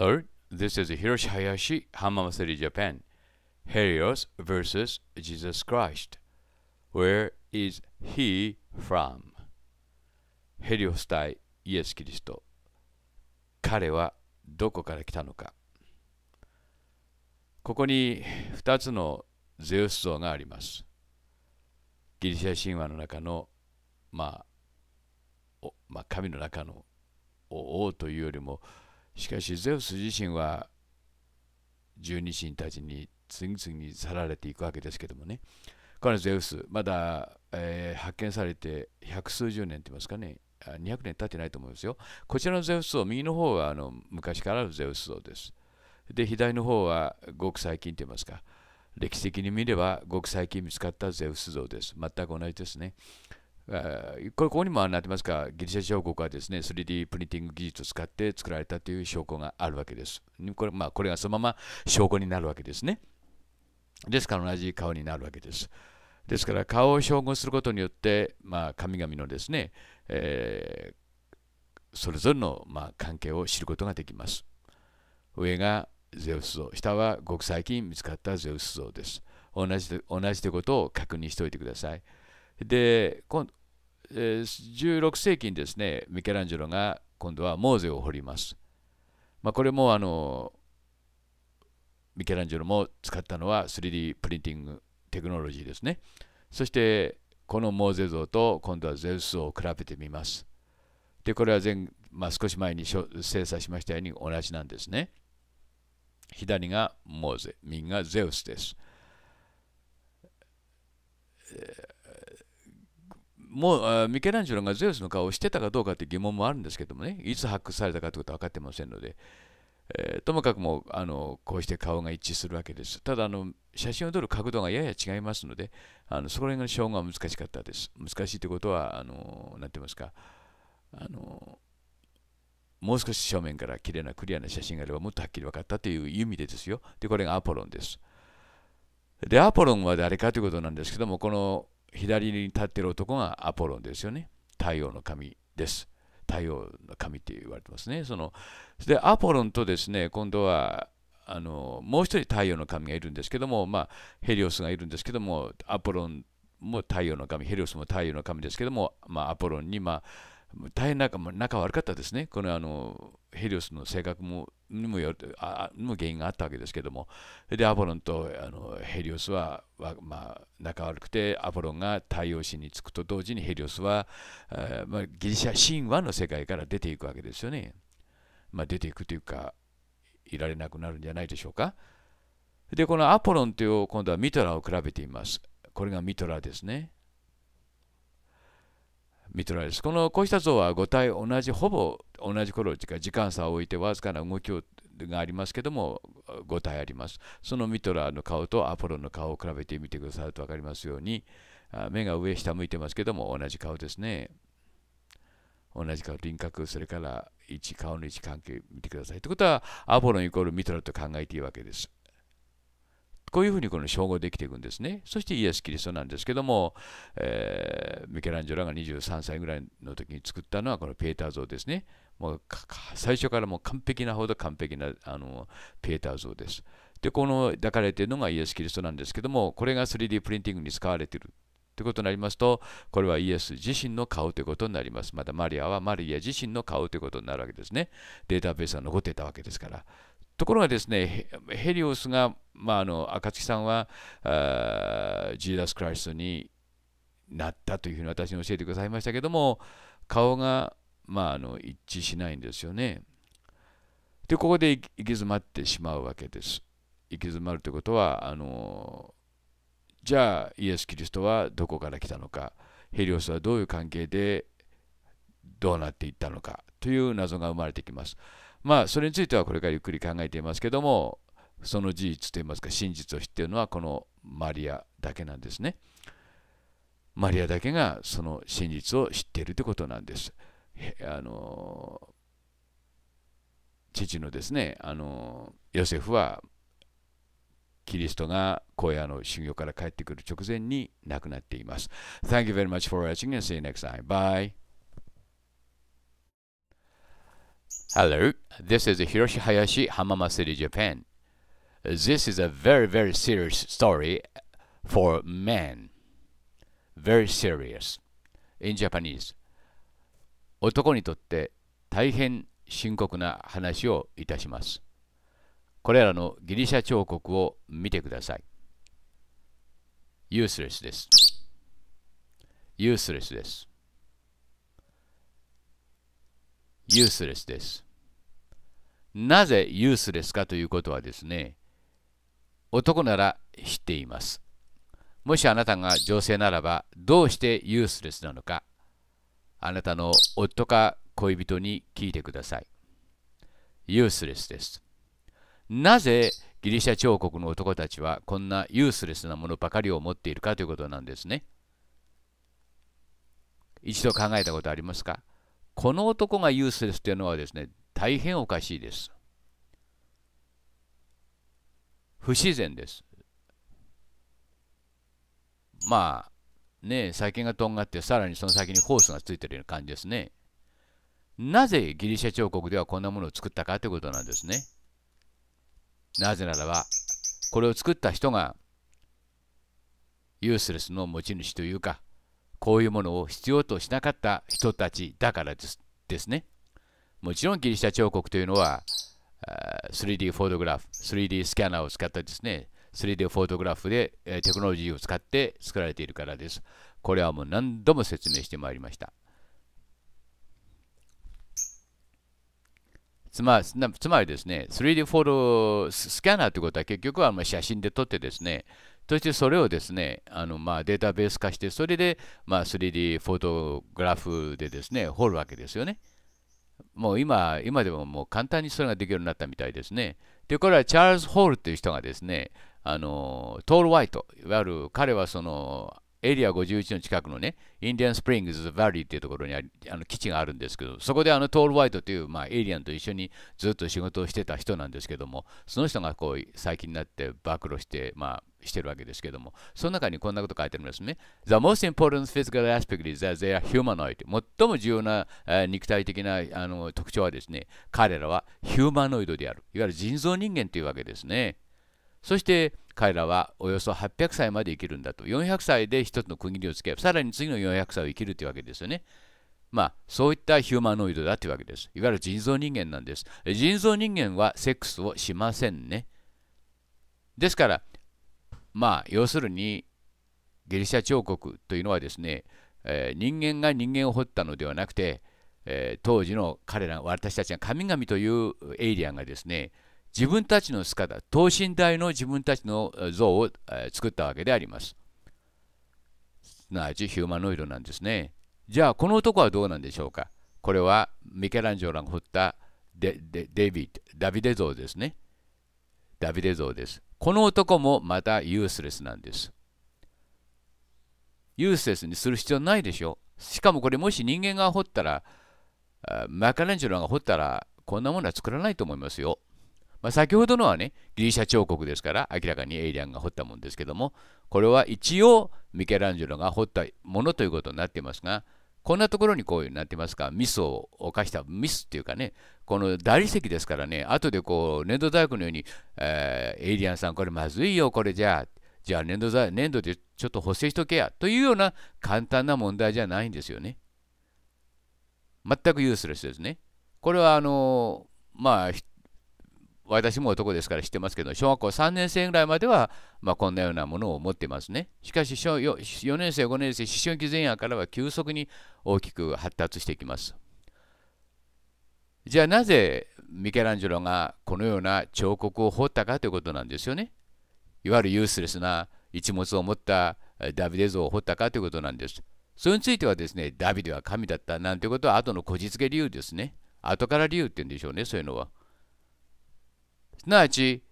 Hello, this is Hiroshi Hayashi, Hamama City, Japan. Helios versus Jesus Christ. Where is he from? ヘリオス対イエス・キリスト。彼はどこから来たのか。ここに2つのゼウス像があります。ギリシャ神話の中の、まあ、まあ、神の中の王というよりも、しかしゼウス自身は十二神たちに次々に去られていくわけですけどもね。このゼウス、まだ、えー、発見されて百数十年と言いますかね、200年経ってないと思いますよ。こちらのゼウス像、右の方はあの昔からあるゼウス像です。で、左の方はごく最近と言いますか、歴史的に見ればごく最近見つかったゼウス像です。全く同じですね。これここにもなってますが、ギリシャ彫刻はですね、3D プリンティング技術を使って作られたという証拠があるわけです。これ,、まあ、これがそのまま証拠になるわけですね。ですから同じ顔になるわけです。ですから顔を照合することによって、まあ、神々のですね、えー、それぞれの、まあ、関係を知ることができます。上がゼウス像、下はごく最近見つかったゼウス像です。同じで同じということを確認しておいてください。で、今16世紀にですね、ミケランジェロが今度はモーゼを彫ります。まあ、これもあのミケランジェロも使ったのは 3D プリンティングテクノロジーですね。そしてこのモーゼ像と今度はゼウスを比べてみます。で、これは前、まあ、少し前に精査しましたように同じなんですね。左がモーゼ、右がゼウスです。もうミケランジェロがゼウスの顔をしてたかどうかという疑問もあるんですけどもね、いつ発掘されたかということは分かってませんので、えー、ともかくもあのこうして顔が一致するわけです。ただあの、写真を撮る角度がやや違いますので、あのそこら辺の照合は難しかったです。難しいということは、あのなんて言いますか、あのもう少し正面から綺麗なクリアな写真があればもっとはっきり分かったという意味でですよ。で、これがアポロンです。で、アポロンは誰かということなんですけども、この左に立っている男がアポロンですよね。太陽の神です。太陽の神って言われてますね。そので、アポロンとですね、今度はあのもう一人太陽の神がいるんですけども、まあ、ヘリオスがいるんですけども、アポロンも太陽の神、ヘリオスも太陽の神ですけども、まあ、アポロンに、まあ、大変仲仲悪かったですね。このあのヘリオスの性格もにもよるあの原因があったわけですけども、で、アポロンとあのヘリオスは、まあ、仲悪くて、アポロンが太陽神につくと同時にヘリオスは、あまあ、ギリシャ神話の世界から出ていくわけですよね。まあ、出ていくというか、いられなくなるんじゃないでしょうか。で、このアポロンという今度はミトラを比べています。これがミトラですね。ミトラです。このこうした像は5体同じ、ほぼ同じ頃、時間差を置いてわずかな動きをがありますけども、5体あります。そのミトラの顔とアポロの顔を比べてみてくださると分かりますように、目が上下向いてますけども、同じ顔ですね。同じ顔、輪郭、それから位置、顔の位置関係見てください。ということは、アポロンイコールミトラと考えていいわけです。こういうふうにこの称号できていくんですね。そしてイエス・キリストなんですけども、えー、ミケランジェロが23歳ぐらいの時に作ったのはこのペーター像ですね。もう最初からもう完璧なほど完璧なあのペーター像です。で、この抱かれているのがイエス・キリストなんですけども、これが 3D プリンティングに使われているということになりますと、これはイエス自身の顔ということになります。またマリアはマリア自身の顔ということになるわけですね。データベースが残っていたわけですから。ところがですね、ヘリオスが、まあ、あの赤さんはジーダス・クライストになったというふうに私に教えてくださいましたけども、顔が、まあ、あの一致しないんですよね。で、ここで行き詰まってしまうわけです。行き詰まるということは、あのじゃあイエス・キリストはどこから来たのか、ヘリオスはどういう関係でどうなっていったのかという謎が生まれてきます。まあ、それについてはこれからゆっくり考えていますけども、その事実といいますか、真実を知っているのはこのマリアだけなんですね。マリアだけがその真実を知っているということなんです。あの父のですね、あのヨセフはキリストが荒野の修行から帰ってくる直前に亡くなっています。Thank you very much for watching and see you next time. Bye. Hello, this is Hiroshi Hayashi, Hamama City, Japan. This is a very, very serious story for men. Very serious. In Japanese. 男にとって大変深刻な話をいたします。これらのギリシャ彫刻を見てください。useless です。useless です。Useless です。なぜ useless かということはですね、男なら知っています。もしあなたが女性ならば、どうして useless なのか、あなたの夫か恋人に聞いてください。useless です。なぜギリシャ彫刻の男たちはこんなユースレスなものばかりを持っているかということなんですね。一度考えたことありますか？この男がユースレスというのはですね、大変おかしいです。不自然です。まあ、ね先がとんがってさらにその先にホースがついてるような感じですね。なぜギリシャ彫刻ではこんなものを作ったかということなんですね。なぜならば、これを作った人がユースレスの持ち主というか、こういうものを必要としなかった人たちだからですですね。もちろんギリシャ彫刻というのは 3D フォトグラフ、3D スキャナーを使ったですね、3D フォトグラフでテクノロジーを使って作られているからです。これはもう何度も説明してまいりました。つまつまりですね、3D フォトスキャナーということは結局はま写真で撮ってですね、そしてそれをですね、あのまあデータベース化して、それでまあ 3D フォトグラフでですね、掘るわけですよね。もう今、今でももう簡単にそれができるようになったみたいですね。で、これはチャールズ・ホールという人がですね、あの Tall White、いわゆる彼はそのエリア51の近くのね、インディアンスプリングズ・バリーっていうところにあの基地があるんですけど、そこであの Tall White という、まあ、エイリアンと一緒にずっと仕事をしてた人なんですけども、その人がこう最近になって暴露して、まあ、してるわけですけども、その中にこんなこと書いてありますね。The most important physical aspect is that they are humanoid. 最も重要な、えー、肉体的なあの特徴はですね、彼らはヒューマノイドである。いわゆる人造人間というわけですね。そして彼らはおよそ800歳まで生きるんだと。400歳で一つの区切りをつけ、さらに次の400歳を生きるというわけですよね。まあ、そういったヒューマノイドだというわけです。いわゆる人造人間なんです。人造人間はセックスをしませんね。ですから、まあ、要するに、ギリシャ彫刻というのはですね、えー、人間が人間を彫ったのではなくて、えー、当時の彼ら、私たちが神々というエイリアンがですね、自分たちの姿、等身大の自分たちの像をえ作ったわけであります。すなわちヒューマノイドなんですね。じゃあ、この男はどうなんでしょうかこれはミケランジョラが彫ったデデビッド、ダビデ像ですね。ダビデ像です。この男もまたユースレスなんです。ユースレスにする必要ないでしょ。しかもこれもし人間が彫ったら、マカランジョラが彫ったらこんなものは作らないと思いますよ。まあ、先ほどのはね、ギリシャ彫刻ですから、明らかにエイリアンが彫ったものですけども、これは一応ミケランジェロが彫ったものということになっていますが、こんなところにこういうになってますか、ミスを犯したミスっていうかね、この大理石ですからね、後でこう粘土細工のように、えー、エイリアンさん、これまずいよ、これじゃあ、じゃあ粘土粘土でちょっと補正しとけやというような簡単な問題じゃないんですよね。全くユースレスですね。これはあのまあ私も男ですから知ってますけど、小学校3年生ぐらいまでは、まあ、こんなようなものを持ってますね。しかし小、4年生、5年生、思春期前夜からは急速に大きく発達していきます。じゃあなぜミケランジェロがこのような彫刻を彫ったかということなんですよね。いわゆるユースレスな一物を持ったダビデ像を彫ったかということなんです。それについてはですね、ダビデは神だったなんてことは後のこじつけ理由ですね。後から理由って言うんでしょうね、そういうのは。すなわち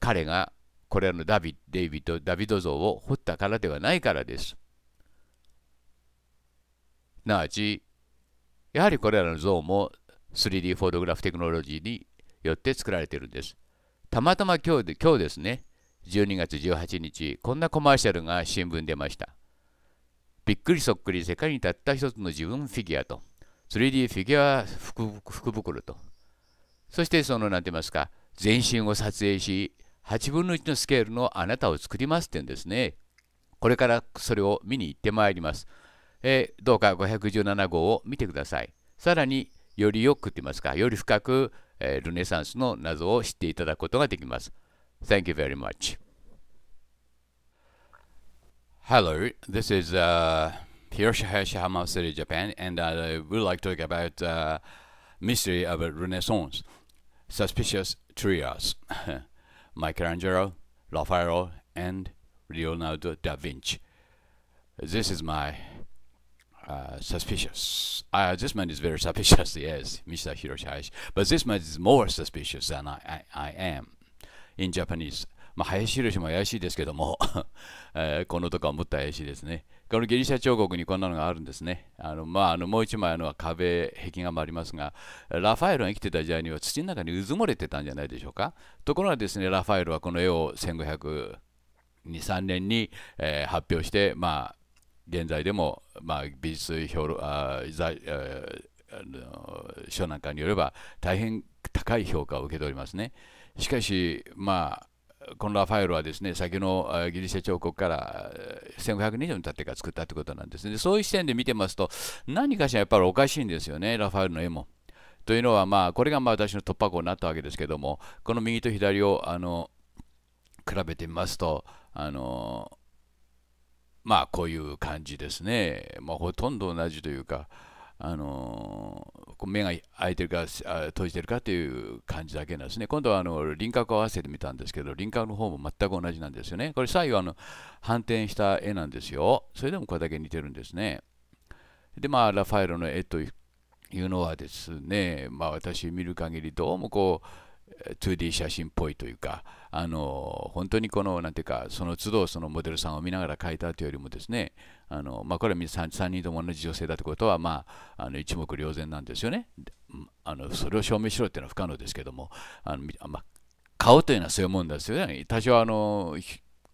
彼がこれらのダビデイビッド、ダビド像を彫ったからではないからです。すなわち、やはりこれらの像も 3D フォトグラフテクノロジーによって作られているんです。たまたま今日で今日ですね、12月18日、こんなコマーシャルが新聞出ました。びっくりそっくり世界にたった一つの自分フィギュアと。3D フィギュア福袋と。そしてその何て言いますか、全身を撮影し、8分の1のスケールのあなたを作りますってんですね。これからそれを見に行ってまいります。えー、どうか517号を見てください。さらによりよくって言いますか、より深く、えー、ルネサンスの謎を知っていただくことができます。Thank you very much. Hello, this is uh, Hiroshi Hayashi Hamasuri, Japan, and I would like to talk about uh, mystery of Renaissance, suspicious trios, Michelangelo, Raphael, and Leonardo da Vinci. This is my uh, suspicious. Uh, this man is very suspicious, yes, Mr. Hiroshi Hayashi. But this man is more suspicious than I, I, I am in Japanese. まあ、林宏も怪しいですけども、えー、このとかもっと怪しいですね。 このギリシャ彫刻にこんなのがあるんですね。あのまあ、あのもう一枚の壁、壁画もありますが、ラファエルが生きてた時代には土の中にうずもれてたんじゃないでしょうか。ところがですね、ラファエルはこの絵を1502、3年に、えー、発表して、まあ、現在でも、まあ、美術評論ああの書なんかによれば大変高い評価を受けておりますね。しかし、まあ、このラファエルはですね、先のギリシャ彫刻から1500年以上に経ってから作ったということなんですね。そういう視点で見てますと、何かしらやっぱりおかしいんですよね、ラファエルの絵も。というのは、まあ、これがまあ私の突破口になったわけですけども、この右と左をあの比べてみますと、あのまあ、こういう感じですね。まあ、ほとんど同じというか、あの目が開いてるか閉じてるかという感じだけなんですね。今度はあの輪郭を合わせてみたんですけど、輪郭の方も全く同じなんですよね。これ左右あの反転した絵なんですよ。それでもこれだけ似てるんですね。で、まあ、ラファエロの絵というのはですね、まあ、私見る限りどうもこう、2D 写真っぽいというか、あの本当にこの、なんていうか、その都度そのモデルさんを見ながら描いたというよりもですね、あのまあ、これは 3, 3人とも同じ女性だということは、まあ、あの一目瞭然なんですよね。あのそれを証明しろっていうのは不可能ですけども、あのまあ、顔というのはそういうもんですよね。多少あの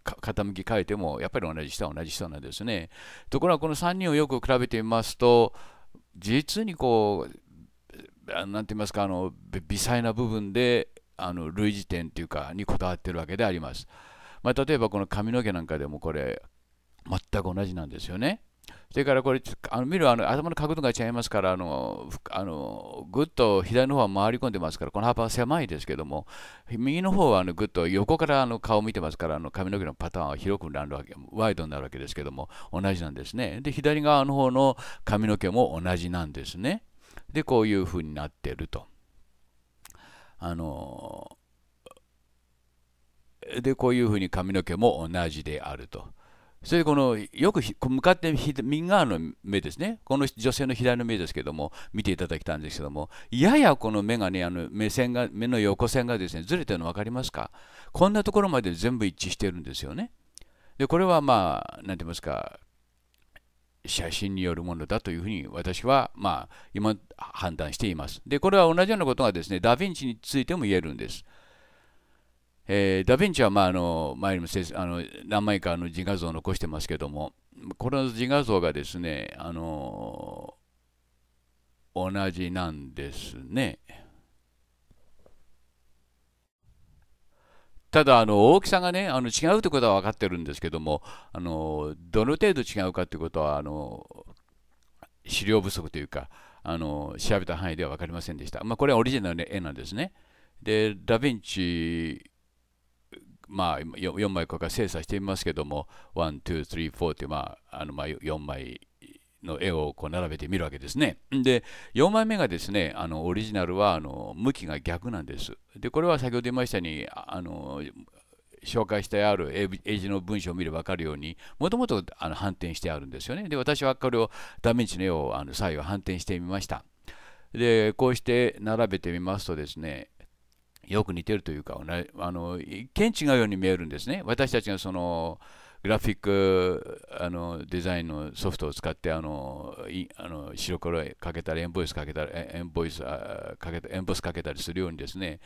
傾き変えても、やっぱり同じ人は同じ人なんですね。ところがこの3人をよく比べてみますと、実にこう、なんて言いますか、あの微細な部分であの類似点というかにこだわっているわけであります。まあ、例えばこの髪の毛なんかでもこれ全く同じなんですよね。それからこれ、あの見るあの頭の角度が違いますから、あのあのぐっと左の方は回り込んでますから、この幅は狭いですけども、右の方はあのぐっと横からあの顔を見てますから、あの髪の毛のパターンは広くなるわけ、ワイドになるわけですけども、同じなんですね。で、左側の方の髪の毛も同じなんですね。で、こういうふうになっていると。あので、こういうふうに髪の毛も同じであると。それでこのよく向かって右側の目ですね、この女性の左の目ですけども、見ていただきたんですけども、ややこの目がね、あの目線が目の横線がですねずれてるの分かりますか？こんなところまで全部一致してるんですよね。で、これはまあ、なんて言いますか、写真によるものだというふうに私はまあ今判断しています。で、これは同じようなことがですね、ダ・ヴィンチについても言えるんです。えー、ダ・ヴィンチは、まあ、あの前にもあの何枚かあの自画像を残してますけども、この自画像がですね、あの同じなんですね。ただあの大きさがねあの違うということは分かってるんですけどもあのどの程度違うかということはあの資料不足というかあの調べた範囲では分かりませんでした。まあ、これはオリジナルの絵なんですね。でダ・ヴィンチまあ、4枚ここから精査してみますけども、1、2、3、4って、まあ、あのまあ4枚の絵をこう並べてみるわけですね。で、4枚目がですね、あのオリジナルはあの向きが逆なんです。で、これは先ほど言いましたように、あの紹介してある英字の文章を見れば分かるように、もともと反転してあるんですよね。で、私はこれをダメンチの絵をあの左右反転してみました。で、こうして並べてみますとですね、よく似てるというか、あの一見違うように見えるんですね。私たちがそのグラフィックあのデザインのソフトを使ってあのいあの白黒かけたりエンボイスかけたりエンボイスかけたエンボスかけたりするようにですね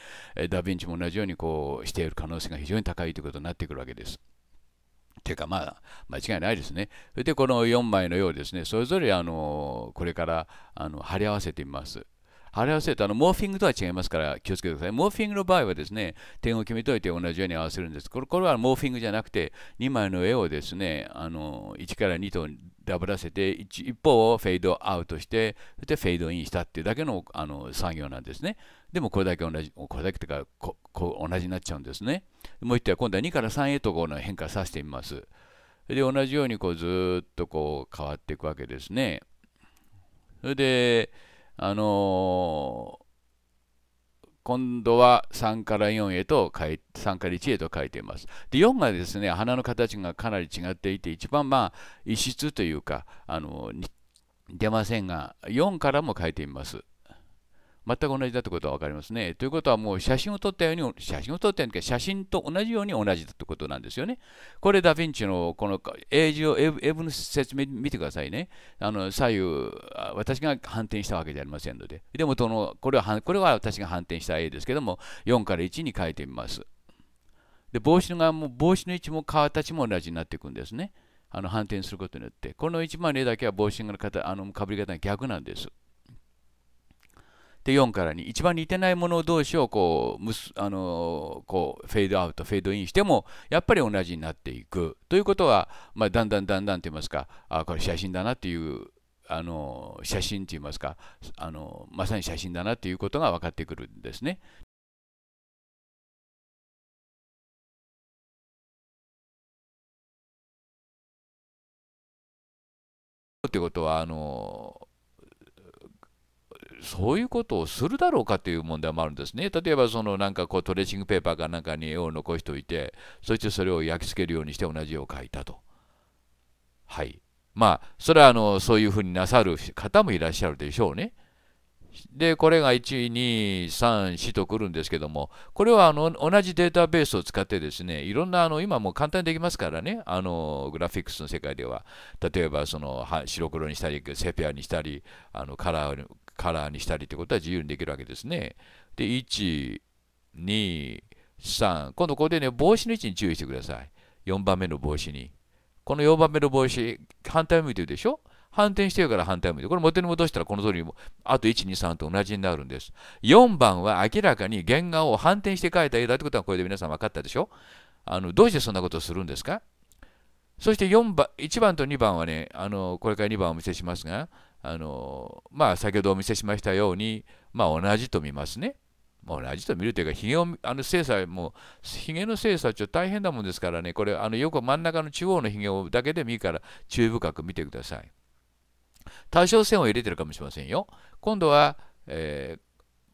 ダヴィンチも同じようにこうしている可能性が非常に高いということになってくるわけです。ていうかまあ間違いないですね。それでこの4枚のようですね、それぞれあのこれからあの貼り合わせてみます。貼り合わせるとあのモーフィングとは違いますから気をつけてください。モーフィングの場合はですね、点を決めといて同じように合わせるんです。これこれはモーフィングじゃなくて、2枚の絵をですね、あの1から2とダブらせて一方をフェードアウトして、そしてフェードインしたっていうだけのあの作業なんですね。でもこれだけ同じ、これだけというかここ同じになっちゃうんですね。もう一回今度は2から3へとこの変化させてみます。で、同じようにこうずっとこう変わっていくわけですね。それで、あのー、今度は3から4へと変え3から1へと書いています。で4がですね花の形がかなり違っていて一番まあ異質というかあの出ませんが4からも書いてみます。全く同じだということは分かりますね。ということはもう写真を撮ったように、写真を撮ったように、写真と同じように同じだということなんですよね。これダヴィンチのこの英字を英文の説明見てくださいね。あの左右、私が反転したわけじゃありませんので。でもこのこれはこれは私が反転した絵ですけども、4から1に変えてみます。で帽子の側も帽子の位置も形も同じになっていくんですね。あの反転することによって。この1枚の絵だけは帽子の方あのかぶり方が逆なんです。で4から2一番似てないもの同士をこうむすあのこうフェードアウトフェードインしてもやっぱり同じになっていくということは、まあ、だんだんだんだんと言いますかあこれ写真だなっていうあの写真と言いますかあのまさに写真だなということが分かってくるんですね。ということはあのそういうことをするだろうかという問題もあるんですね。例えばそのなんかこうトレーシングペーパーかなんかに絵を残しておいて、そしてそれを焼き付けるようにして同じ絵を描いたと。はい。まあ、それはあのそういうふうになさる方もいらっしゃるでしょうね。で、これが1、2、3、4とくるんですけども、これはあの同じデータベースを使ってですね、いろんなあの今も簡単にできますからね、あのグラフィックスの世界では、例えばその白黒にしたり、セピアにしたり、あのカラーカラーにしたりということは自由にできるわけですね。で、1、2、3、今度ここでね、帽子の位置に注意してください。4番目の帽子に。この4番目の帽子、反対向いてるでしょ？反転してるから反対向いてこれ元に戻したらこの通りにあと1、2、3と同じになるんです。4番は明らかに原画を反転して描いた絵だということはこれで皆さん分かったでしょ？あのどうしてそんなことをするんですか？そして4番、1番と2番はね、あのこれから2番をお見せしますが、あのまあ、先ほどお見せしましたように、まあ、同じと見ますね。同じと見るというか、ひげをあの精査も、ひげの精査ちょっと大変なもんですからね、これ、あのよく真ん中の中央のひげをだけでもいいから、注意深く見てください。多少線を入れてるかもしれませんよ。今度は、えー、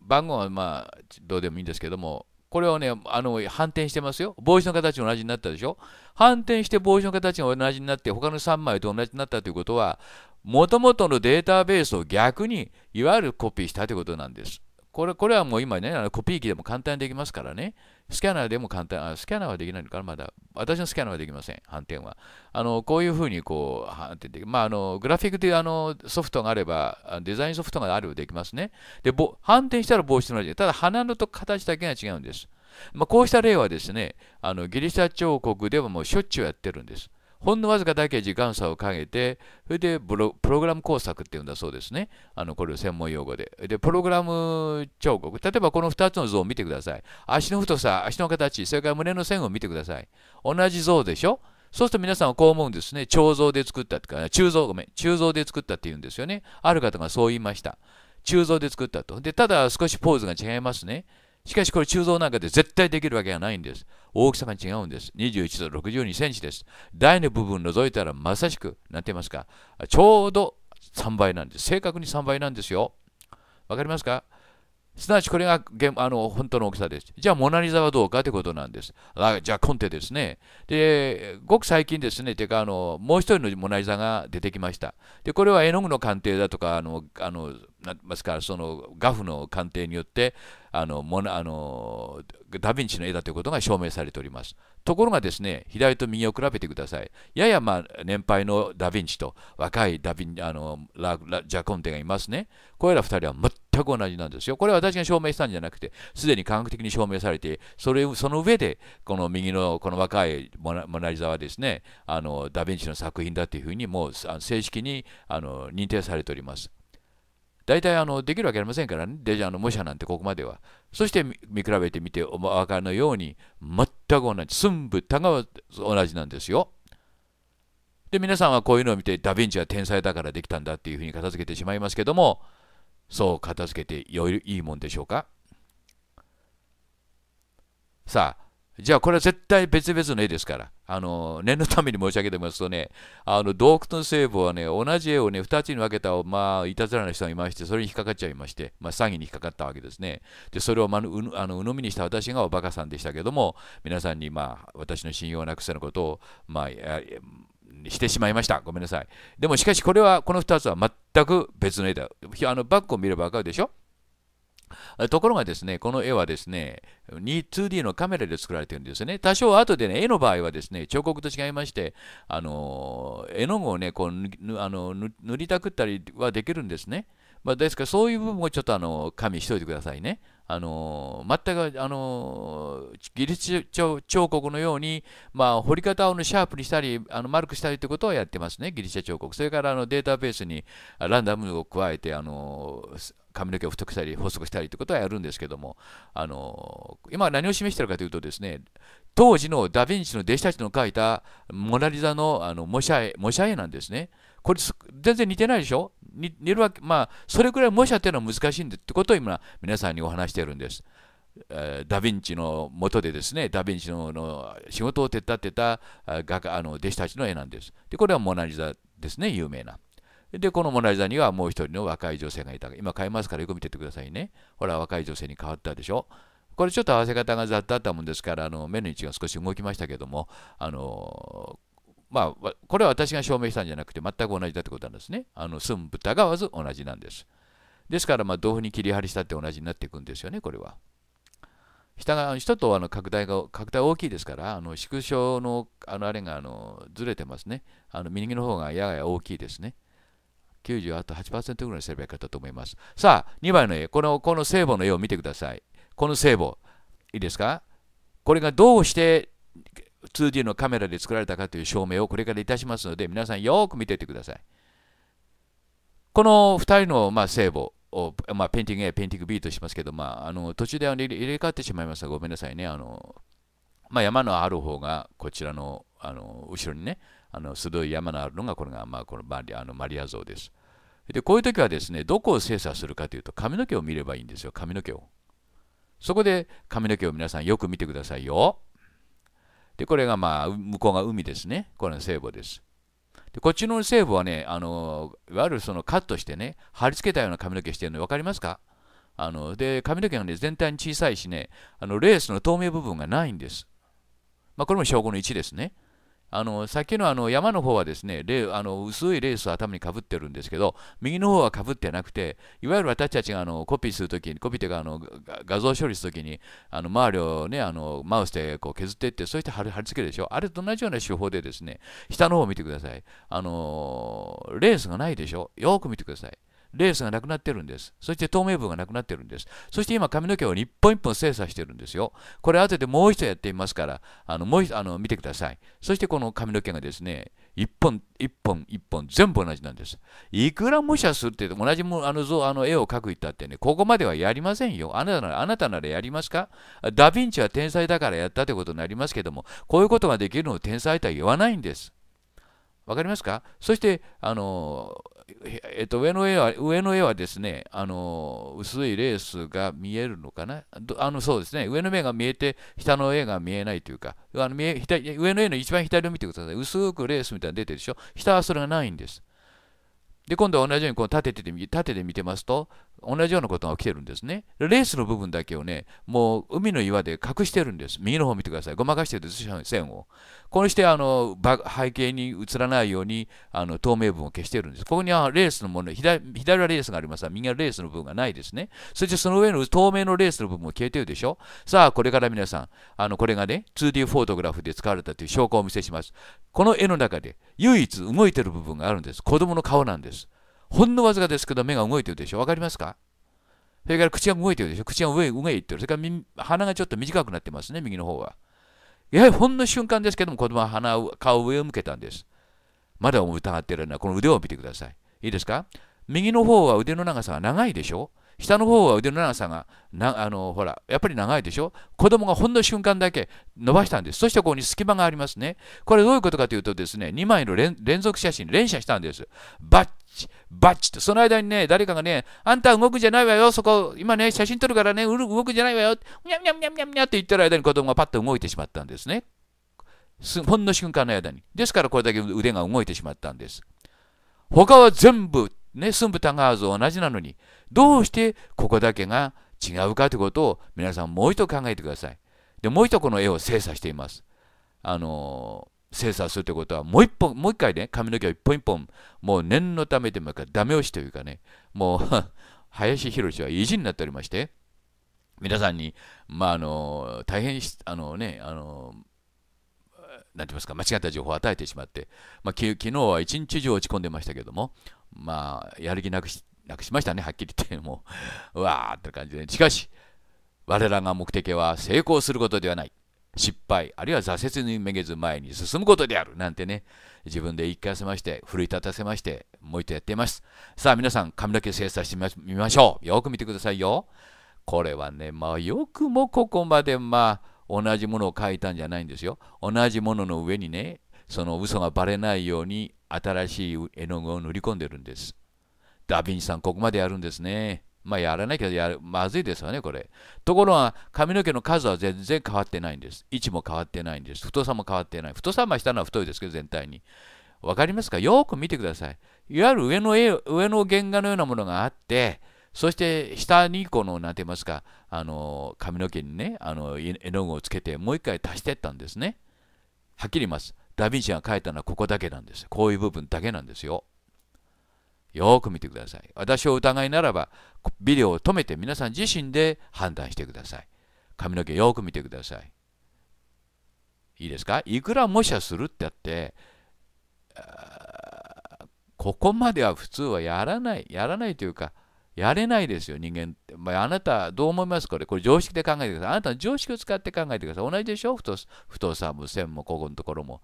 番号はまあ、どうでもいいんですけども、これをね、あの反転してますよ。帽子の形同じになったでしょ反転して帽子の形が同じになって、他の3枚と同じになったということは、もともとのデータベースを逆にいわゆるコピーしたということなんです。これこれはもう今ね、あのコピー機でも簡単にできますからね。スキャナーでも簡単、あスキャナーはできないのかな、まだ。私のスキャナーはできません、反転は。あのこういうふうにこう反転できまあ、あのグラフィックというあのソフトがあれば、デザインソフトがあればできますね。で、反転したら帽子と同じただ鼻のと形だけが違うんです。まあ、こうした例はですね、あのギリシャ彫刻ではもうしょっちゅうやってるんです。ほんのわずかだけ時間差をかけて、それでプログラム工作っていうんだそうですね。あのこれを専門用語で。で、プログラム彫刻。例えばこの2つの像を見てください。足の太さ、足の形、それから胸の線を見てください。同じ像でしょ？そうすると皆さんはこう思うんですね。彫像で作ったってか、鋳造、ごめん、鋳造で作ったって言うんですよね。ある方がそう言いました。鋳造で作ったと。で、ただ少しポーズが違いますね。しかしこれ鋳造なんかで絶対できるわけがないんです。大きさが違うんです。21度62センチです。台の部分を除いたらまさしく、なんて言いますか、ちょうど3倍なんです。正確に3倍なんですよ。わかりますか？すなわちこれがあの本当の大きさです。じゃあ、モナリザはどうかということなんです。あじゃあ、コンテですね。で、ごく最近ですね、てかあの、もう一人のモナリザが出てきました。で、これは絵の具の鑑定だとか、あの、あのますから、その画布の鑑定によって、あのモナあのダ・ヴィンチの絵だということが証明されております。ところがですね、左と右を比べてください。ややまあ年配のダ・ヴィンチと若いダヴィンあのラジャコンテがいますね。これら2人は全く同じなんですよ。これは私が証明したんじゃなくて、すでに科学的に証明されて、それその上で、この右のこの若いモナリザはですね、あのダ・ヴィンチの作品だというふうに、もう正式にあの認定されております。大体あのできるわけありませんからね、デジャーの模写なんてここまでは。そして見比べてみてお分かるように、全く同じ、寸分たが同じなんですよ。で、皆さんはこういうのを見て、ダ・ヴィンチは天才だからできたんだっていうふうに片付けてしまいますけども、そう片付けてよいいいもんでしょうかさあ、じゃあこれは絶対別々の絵ですから、あの念のために申し上げてますとね、あの洞窟の聖母はね、同じ絵をね、2つに分けた、まあ、いたずらな人がいまして、それに引っかかっちゃいまして、まあ、詐欺に引っかかったわけですね。で、それを、まあ、うあの鵜呑みにした私がおバカさんでしたけども、皆さんに、まあ、私の信用なくせのことを、まあ、してしまいました。ごめんなさい。でもしかしこれは、この2つは全く別の絵だ。あのバックを見ればわかるでしょ？ところがですね、この絵はですね、2D のカメラで作られているんですね。多少後でね、絵の場合はですね、彫刻と違いまして、あの絵の具をね、こうあの塗りたくったりはできるんですね。まあ、ですからそういう部分をちょっとあの加味しておいてくださいね。あの全くあの技術彫刻のように、まあ、彫り方をシャープにしたりあの丸くしたりということはやってますね、ギリシャ彫刻。それからあのデータベースにランダムを加えてあの髪の毛を太くしたり細くしたりということはやるんですけども、あの今何を示しているかというとですね、当時のダ・ヴィンチの弟子たちの描いたモナ・リザのあの模写絵模写絵なんですね。これ全然似てないでしょ？似るわけ、まあ、それくらい模写っていうのは難しいんだってことを今皆さんにお話しているんです。ダ・ヴィンチのもとでですね、ダ・ヴィンチのの仕事を手伝ってた画家あの弟子たちの絵なんです。で、これはモナ・リザですね、有名な。で、このモナ・リザにはもう一人の若い女性がいた。今変えますからよく見ててくださいね。ほら、若い女性に変わったでしょ。これちょっと合わせ方が雑だったもんですから、あの目の位置が少し動きましたけども、あのまあ、これは私が証明したんじゃなくて全く同じだってことなんですね。あの寸ぶたがわず同じなんです。ですから、まあ、どうに切り張りしたって同じになっていくんですよね、これは。下が下とあの拡大が拡大大きいですから、あの縮小のあのあれがあのずれてますね。あの右の方がやや大きいですね。98%ぐらいすればよかったと思います。さあ、2番の絵、このこの聖母の絵を見てください。この聖母、いいですか？これがどうして 2D のカメラで作られたかという証明をこれからいたしますので、皆さんよく見ていてください。この2人の、まあ、聖母を、まあ、 painting A、 painting B としますけど、まあ、あの途中で入れ替わってしまいましたごめんなさいね。あのまあ、山のある方がこちらのあの後ろにね、あの鋭い山のあるのがこれが、まあ、このマリあのマリア像です。で、こういう時はですね、どこを精査するかというと、髪の毛を見ればいいんですよ、髪の毛を。そこで髪の毛を皆さんよく見てくださいよ。で、これがまあ、向こうが海ですね。これが聖母です。で、こっちの聖母はね、あの、いわゆるそのカットしてね、貼り付けたような髪の毛してるの分かりますか？あの、で、髪の毛がね、全体に小さいしね、あの、レースの透明部分がないんです。まあ、これも証拠の1ですね。あのさっきのあの山の方はですねレあの薄いレースを頭にかぶってるんですけど右の方はかぶってなくていわゆる私たちがあのコピーするときにコピーというかあの画像処理するときにあの周りをねあのマウスでこう削っていってそして貼り付けるでしょ。あれと同じような手法でですね下の方を見てください。あのレースがないでしょ。よく見てください。レースがなくなってるんです。そして透明部がなくなってるんです。そして今髪の毛を一本一本精査してるんですよ。これ後でもう一度やってみますから、あのもうあの見てください。そしてこの髪の毛がですね、一本一本一本全部同じなんです。いくら模写するって同じもあの像あの絵を描く言ったってね、ここまではやりませんよ。あなたならあなたならやりますか？ダヴィンチは天才だからやったってことになりますけども、こういうことができるのを天才とは言わないんです。わかりますか？そして、あのえっと、上の絵は上の絵はですねあの薄いレースが見えるのかな？あのそうですね。上の目が見えて下の絵が見えないというかあの見え左上の絵の一番左を見てください。薄くレースみたいなの出てるでしょ？下はそれがないんです。で今度は同じようにこう縦で縦で見てますと同じようなことが起きてるんですね。レースの部分だけをね、もう海の岩で隠してるんです。右の方見てください。ごまかしてるんです、線を。こうしてあの背景に映らないようにあの透明分を消してるんです。ここにはレースのもの左、左はレースがありますが、右はレースの部分がないですね。そしてその上の透明のレースの部分も消えてるでしょ。さあ、これから皆さん、あのこれがね、2D フォトグラフで使われたという証拠をお見せします。この絵の中で唯一動いてる部分があるんです。子供の顔なんです。ほんのわずかですけど目が動いてるでしょ？わかりますか？それから口が動いてるでしょ？口が上上へ行ってる。それから鼻がちょっと短くなってますね、右の方は。やはりほんの瞬間ですけども、子供は鼻を、顔を上を向けたんです。まだ疑っているのは、この腕を見てください。いいですか？右の方は腕の長さが長いでしょ？下の方は腕の長さがなあのほらやっぱり長いでしょ？子供がほんの瞬間だけ伸ばしたんですそしてここに隙間がありますねこれどういうことかというとですね2枚の連続写真連写したんですバッチバッチと。その間にね誰かがねあんた動くんじゃないわよ。そこ今ね写真撮るからね動くんじゃないわよ。にゃにゃにゃにゃにゃって言ってる間に子供がパッと動いてしまったんですね。ほんの瞬間の間に。ですからこれだけ腕が動いてしまったんです。他は全部ね、寸分たがわず同じなのに、どうしてここだけが違うかということを皆さんもう一度考えてください。で、もう一度この絵を精査しています。あのー、精査するということは、もう一本、もう一回ね、髪の毛を一本一本、もう念のためでもか、ダメ押しというかね、もう 林博は意地になっておりまして、皆さんに、まあ、あの、大変、あのね、あのなんて言いますか、間違った情報を与えてしまって、まあ、き昨日は一日中落ち込んでましたけども、まあ、やる気なくしなくしましたね、はっきり言って、もう、うわーって感じで。しかし、我らが目的は成功することではない。失敗、あるいは挫折にめげず前に進むことである。なんてね、自分で言い聞かせまして、奮い立たせまして、もう一度やっています。さあ、皆さん、髪の毛精査してみましょう。よく見てくださいよ。これはね、まあ、よくもここまで、まあ、同じものを書いたんじゃないんですよ。同じものの上にね、その嘘がばれないように新しい絵の具を塗り込んでるんです。ダヴィンチさん、ここまでやるんですね。まあ、やらないけどやる、まずいですよね、これ。ところが、髪の毛の数は全然変わってないんです。位置も変わってないんです。太さも変わってない。太さは下のは太いですけど、全体に。わかりますか？よく見てください。いわゆる上の絵上の原画のようなものがあって、そして下にこの、なんて言いますか、あの髪の毛にね、あの絵の具をつけて、もう一回足していったんですね。はっきり言います。ダヴィンチが書いたのはここだけなんです。こういう部分だけなんですよ。よく見てください。私を疑いならば、ビデオを止めて皆さん自身で判断してください。髪の毛よく見てください。いいですか？いくら模写するってあって、ここまでは普通はやらない。やらないというか、やれないですよ、人間って。まあ、あなた、どう思いますこれ、これ常識で考えてください。あなたの常識を使って考えてください。同じでしょ？太太さも線もここのところも。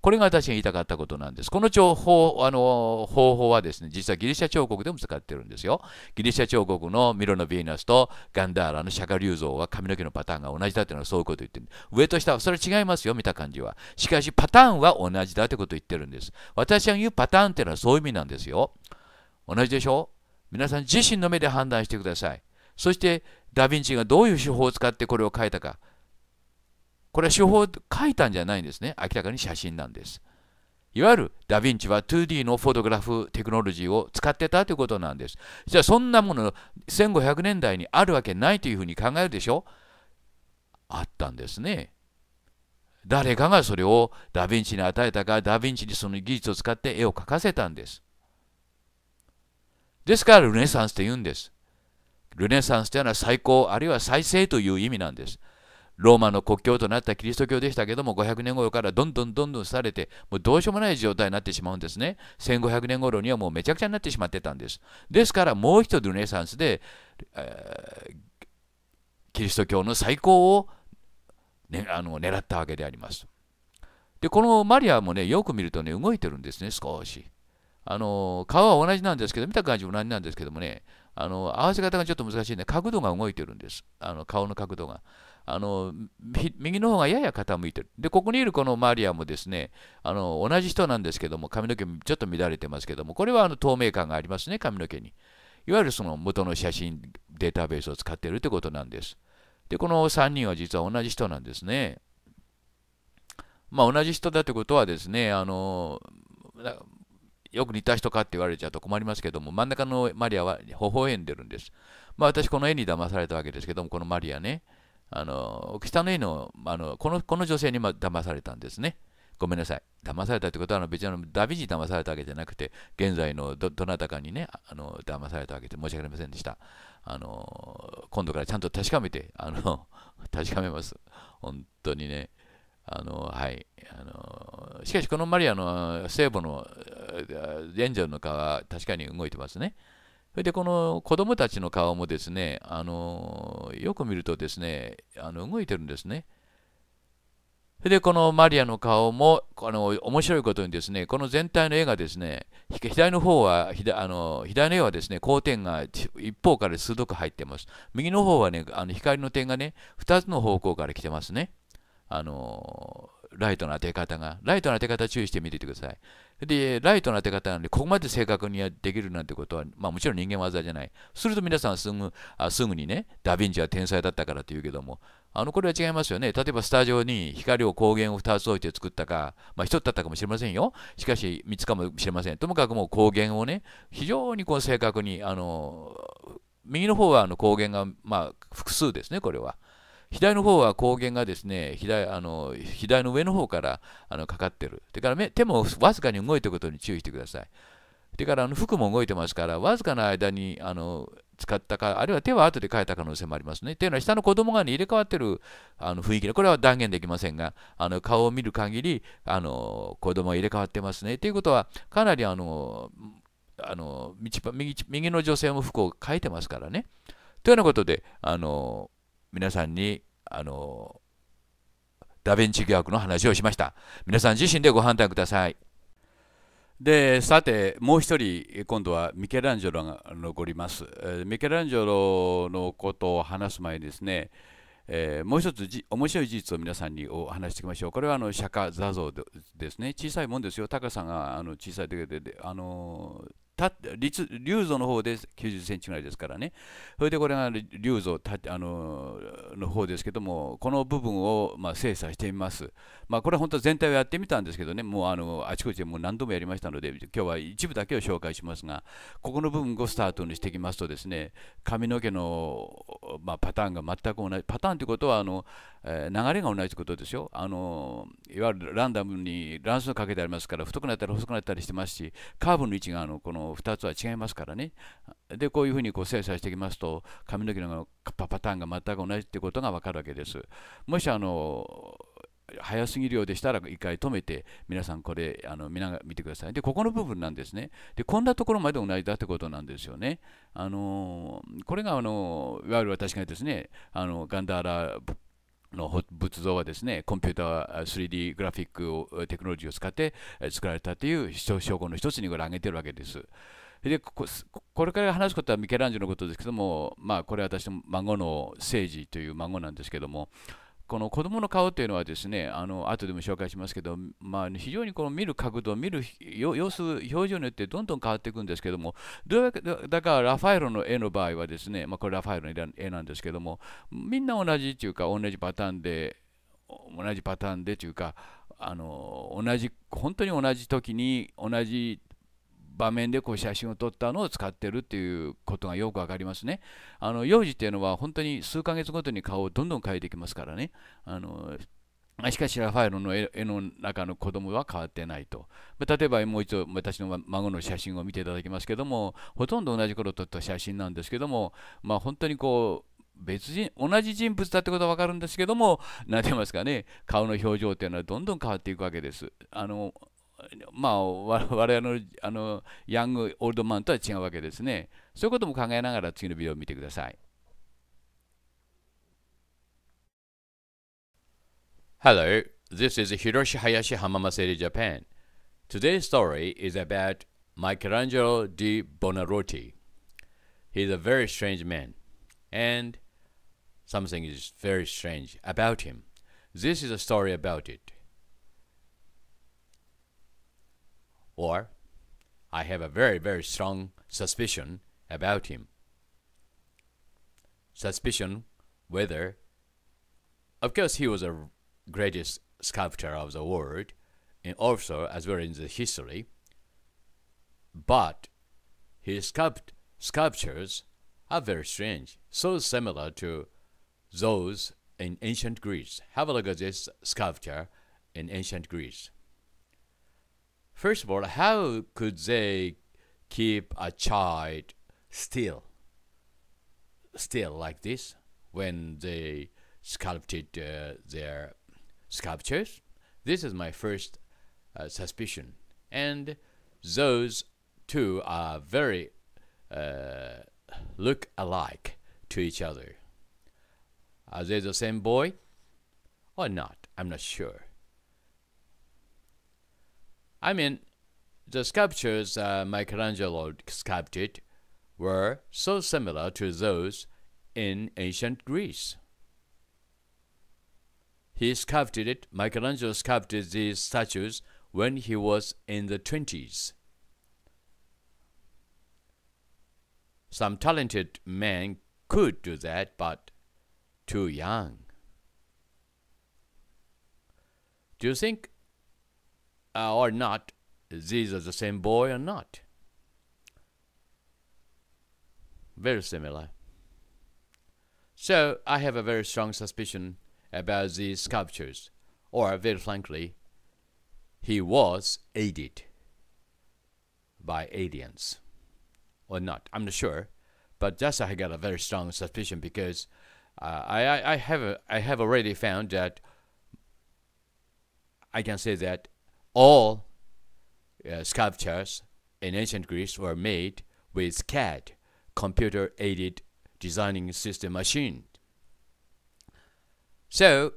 これが私が言いたかったことなんです。この情報あの方法はですね、実はギリシャ彫刻でも使ってるんですよ。ギリシャ彫刻のミロのヴィーナスとガンダーラの釈迦竜像は髪の毛のパターンが同じだっていうのはそういうことを言ってる。上と下はそれ違いますよ、見た感じは。しかしパターンは同じだってことを言ってるんです。私が言うパターンっていうのはそういう意味なんですよ。同じでしょ？皆さん自身の目で判断してください。そして、ダヴィンチがどういう手法を使ってこれを書いたか。これは手法を書いたんじゃないんですね。明らかに写真なんです。いわゆるダヴィンチは 2D のフォトグラフテクノロジーを使ってたということなんです。じゃあそんなもの1500年代にあるわけないというふうに考えるでしょ？あったんですね。誰かがそれをダヴィンチに与えたか、ダヴィンチにその技術を使って絵を描かせたんです。ですからルネサンスと言うんです。ルネサンスというのは最高、あるいは再生という意味なんです。ローマの国境となったキリスト教でしたけども、500年頃からどんどんどんどんされて、もうどうしようもない状態になってしまうんですね。1500年頃にはもうめちゃくちゃになってしまってたんです。ですからもう一度ルネサンスで、えー、キリスト教の最高を、ね、あの狙ったわけであります。で、このマリアもね、よく見るとね、動いてるんですね、少し。あの顔は同じなんですけど、見た感じ同じなんですけどもね、あの合わせ方がちょっと難しいんで、角度が動いてるんです。あの顔の角度が。あの右の方がやや傾いてる。で、ここにいるこのマリアもですね、あの同じ人なんですけども、髪の毛ちょっと乱れてますけども、これはあの透明感がありますね、髪の毛に。いわゆるその元の写真データベースを使っているということなんです。で、この3人は実は同じ人なんですね。まあ同じ人だということはですね、あのよく似た人かって言われちゃうと困りますけども、真ん中のマリアは微笑んでるんです。まあ私この絵に騙されたわけですけども、このマリアね、あの下の絵のあのこのこの女性に騙されたんですね。ごめんなさい。騙されたってことはあの別にダビジ騙されたわけじゃなくて、現在のどどなたかにね、あの騙されたわけで申し訳ありませんでした。あの今度からちゃんと確かめて、あの 確かめます。本当にね。あのはい、あのしかしこのマリアの聖母のエンジェルの顔は確かに動いてますね。それでこの子供たちの顔もですね、あのよく見るとですね、あの動いてるんですね。それで、このマリアの顔も、あの面白いことにですね、この全体の絵がですね、左の方は、左あの左の絵はですね、光点が一方から鋭く入ってます。右の方はね、あの光の点がね、2つの方向から来てますね。あのライトの当て方が。ライトの当て方注意してみててください。で、ライトの当て方なんで、ここまで正確にできるなんてことは、まあもちろん人間技じゃない。すると皆さんすぐあすぐにね、ダヴィンチは天才だったからって言うけども、あの、これは違いますよね。例えばスタジオに光を光源を2つ置いて作ったか、まあ1つだったかもしれませんよ。しかし3つかもしれません。ともかくもう光源をね、非常にこう正確に、あの、右の方はあの光源が、まあ複数ですね、これは。左の方は光源がですね、左あの左の上の方からあのかかってる。それから目手もわずかに動いてることに注意してください。それからあの服も動いてますから、わずかな間にあの使ったか、あるいは手は後で変えた可能性もありますね。というのは、下の子供が、ね、入れ替わってるあの雰囲気で、これは断言できませんが、あの顔を見る限りあの子供が入れ替わってますね。ということは、かなりあのあの右右の女性も服を変えてますからね。というようなことで、あの皆さんにあのダヴィンチ疑惑の話をしました。皆さん自身でご判断ください。で、さて、もう一人、今度はミケランジェロが残ります。ミケランジェロのことを話す前にですね、えー、もう一つじ面白い事実を皆さんにお話していきましょう。これはあの釈迦座像ですね。小さいもんですよ。高さがあの小さいだけで、あのた立像の方で90センチぐらいですからね。それでこれが竜像たあのの方ですけども、この部分をまあ精査してみます。まあ、これは本当全体をやってみたんですけどね、もうあのあちこちでもう何度もやりましたので、今日は一部だけを紹介しますが、ここの部分をスタートにしていきますとですね、髪の毛の、まあ、パターンが全く同じ。パターンということはあの、えー、流れが同じことですよ。あのいわゆるランダムに乱数かけてありますから、太くなったり細くなったりしてますし、カーブの位置があのこの2つは違いますからね。で、こういうふうにこう精査していきますと、髪の毛のパターンが全く同じということが分かるわけです。もしあの早すぎるようでしたら一回止めて皆さんこれあの見な見てください。で、ここの部分なんですね。で、こんなところまで同じだってことなんですよね。あのこれがあのいわゆる私がですね、あのガンダーラの仏像はですね、コンピューター 3D グラフィックテクノロジーを使って作られたという証拠の一つにこれ挙げてるわけです。でこれから話すことはミケランジェのことですけども、まあ、これは私の孫の政治という孫なんですけども、この子供の顔というのはですね、あの後でも紹介しますけど、まあ、非常にこの見る角度、見る様子、表情によってどんどん変わっていくんですけども、どうだからラファエロの絵の場合はですね、まあ、これラファエロの絵なんですけども、みんな同じというか、同じパターンで、同じパターンでというか、あの同じ本当に同じ時に同じ場面でこう写真を撮ったのを使ってるっていうことがよく分かりますね。あの幼児っていうのは本当に数ヶ月ごとに顔をどんどん変えていきますからね。あのしかしラファエロの絵の中の子供は変わってないと。例えばもう一度私の孫の写真を見ていただきますけども、ほとんど同じ頃撮った写真なんですけども、まあ、本当にこう、別人同じ人物だってことは分かるんですけども、何て言いますかね、顔の表情っていうのはどんどん変わっていくわけです。あのまあ、我々のあのヤング・オールドマンとは違うわけですね。そういうことも考えながら次のビデオを見てください。Hello, this is Hiroshi Hayashi Hamamaseri Japan. Today's story is about Michelangelo di Bonarotti. He's a very strange man, and something is very strange about him. This is a story about it. Or I have a very, very strong suspicion about him. Suspicion whether, of course, he was the greatest sculptor of the world, and also as well in the history, but his sculpt sculptures are very strange, so similar to those in ancient Greece. Have a look at this sculpture in ancient Greece. First of all, how could they keep a child still, still like this when they sculpted uh, their sculptures? This is my first uh, suspicion. And those two are very uh, look alike to each other. Are they the same boy or not? I'm not sure. I mean, the sculptures uh, Michelangelo sculpted were so similar to those in ancient Greece. He sculpted it, Michelangelo sculpted these statues when he was in the 20s. Some talented men could do that, but too young. Do you think uh, or not these are the same boy or not? Very similar. So I have a very strong suspicion about these sculptures, or very frankly, he was aided by aliens or not. I'm not sure, but just I got a very strong suspicion because uh, I, I have a, I have already found that I can say that all uh, sculptures in ancient Greece were made with CAD, computer aided designing system machine. So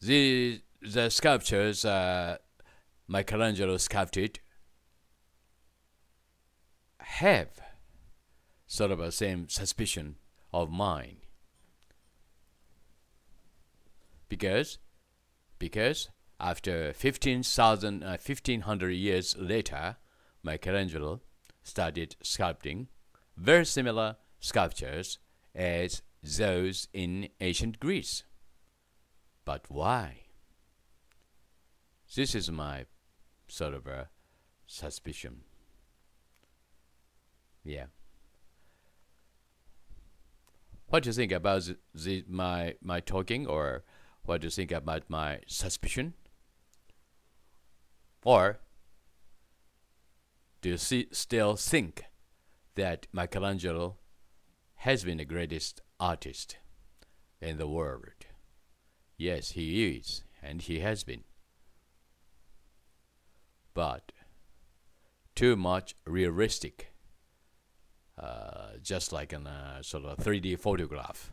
the the sculptures uh, Michelangelo sculpted have sort of the same suspicion of mine because because after 15,000 uh, 1500 years later Michelangelo started sculpting very similar sculptures as those in ancient Greece. But why? This is my sort of a suspicion. Yeah. What do you think about the, my my talking, or what do you think about my suspicion? Or do you see, still think that Michelangelo has been the greatest artist in the world? Yes, he is, and he has been. But too much realistic, uh, just like in a sort of 3D photograph.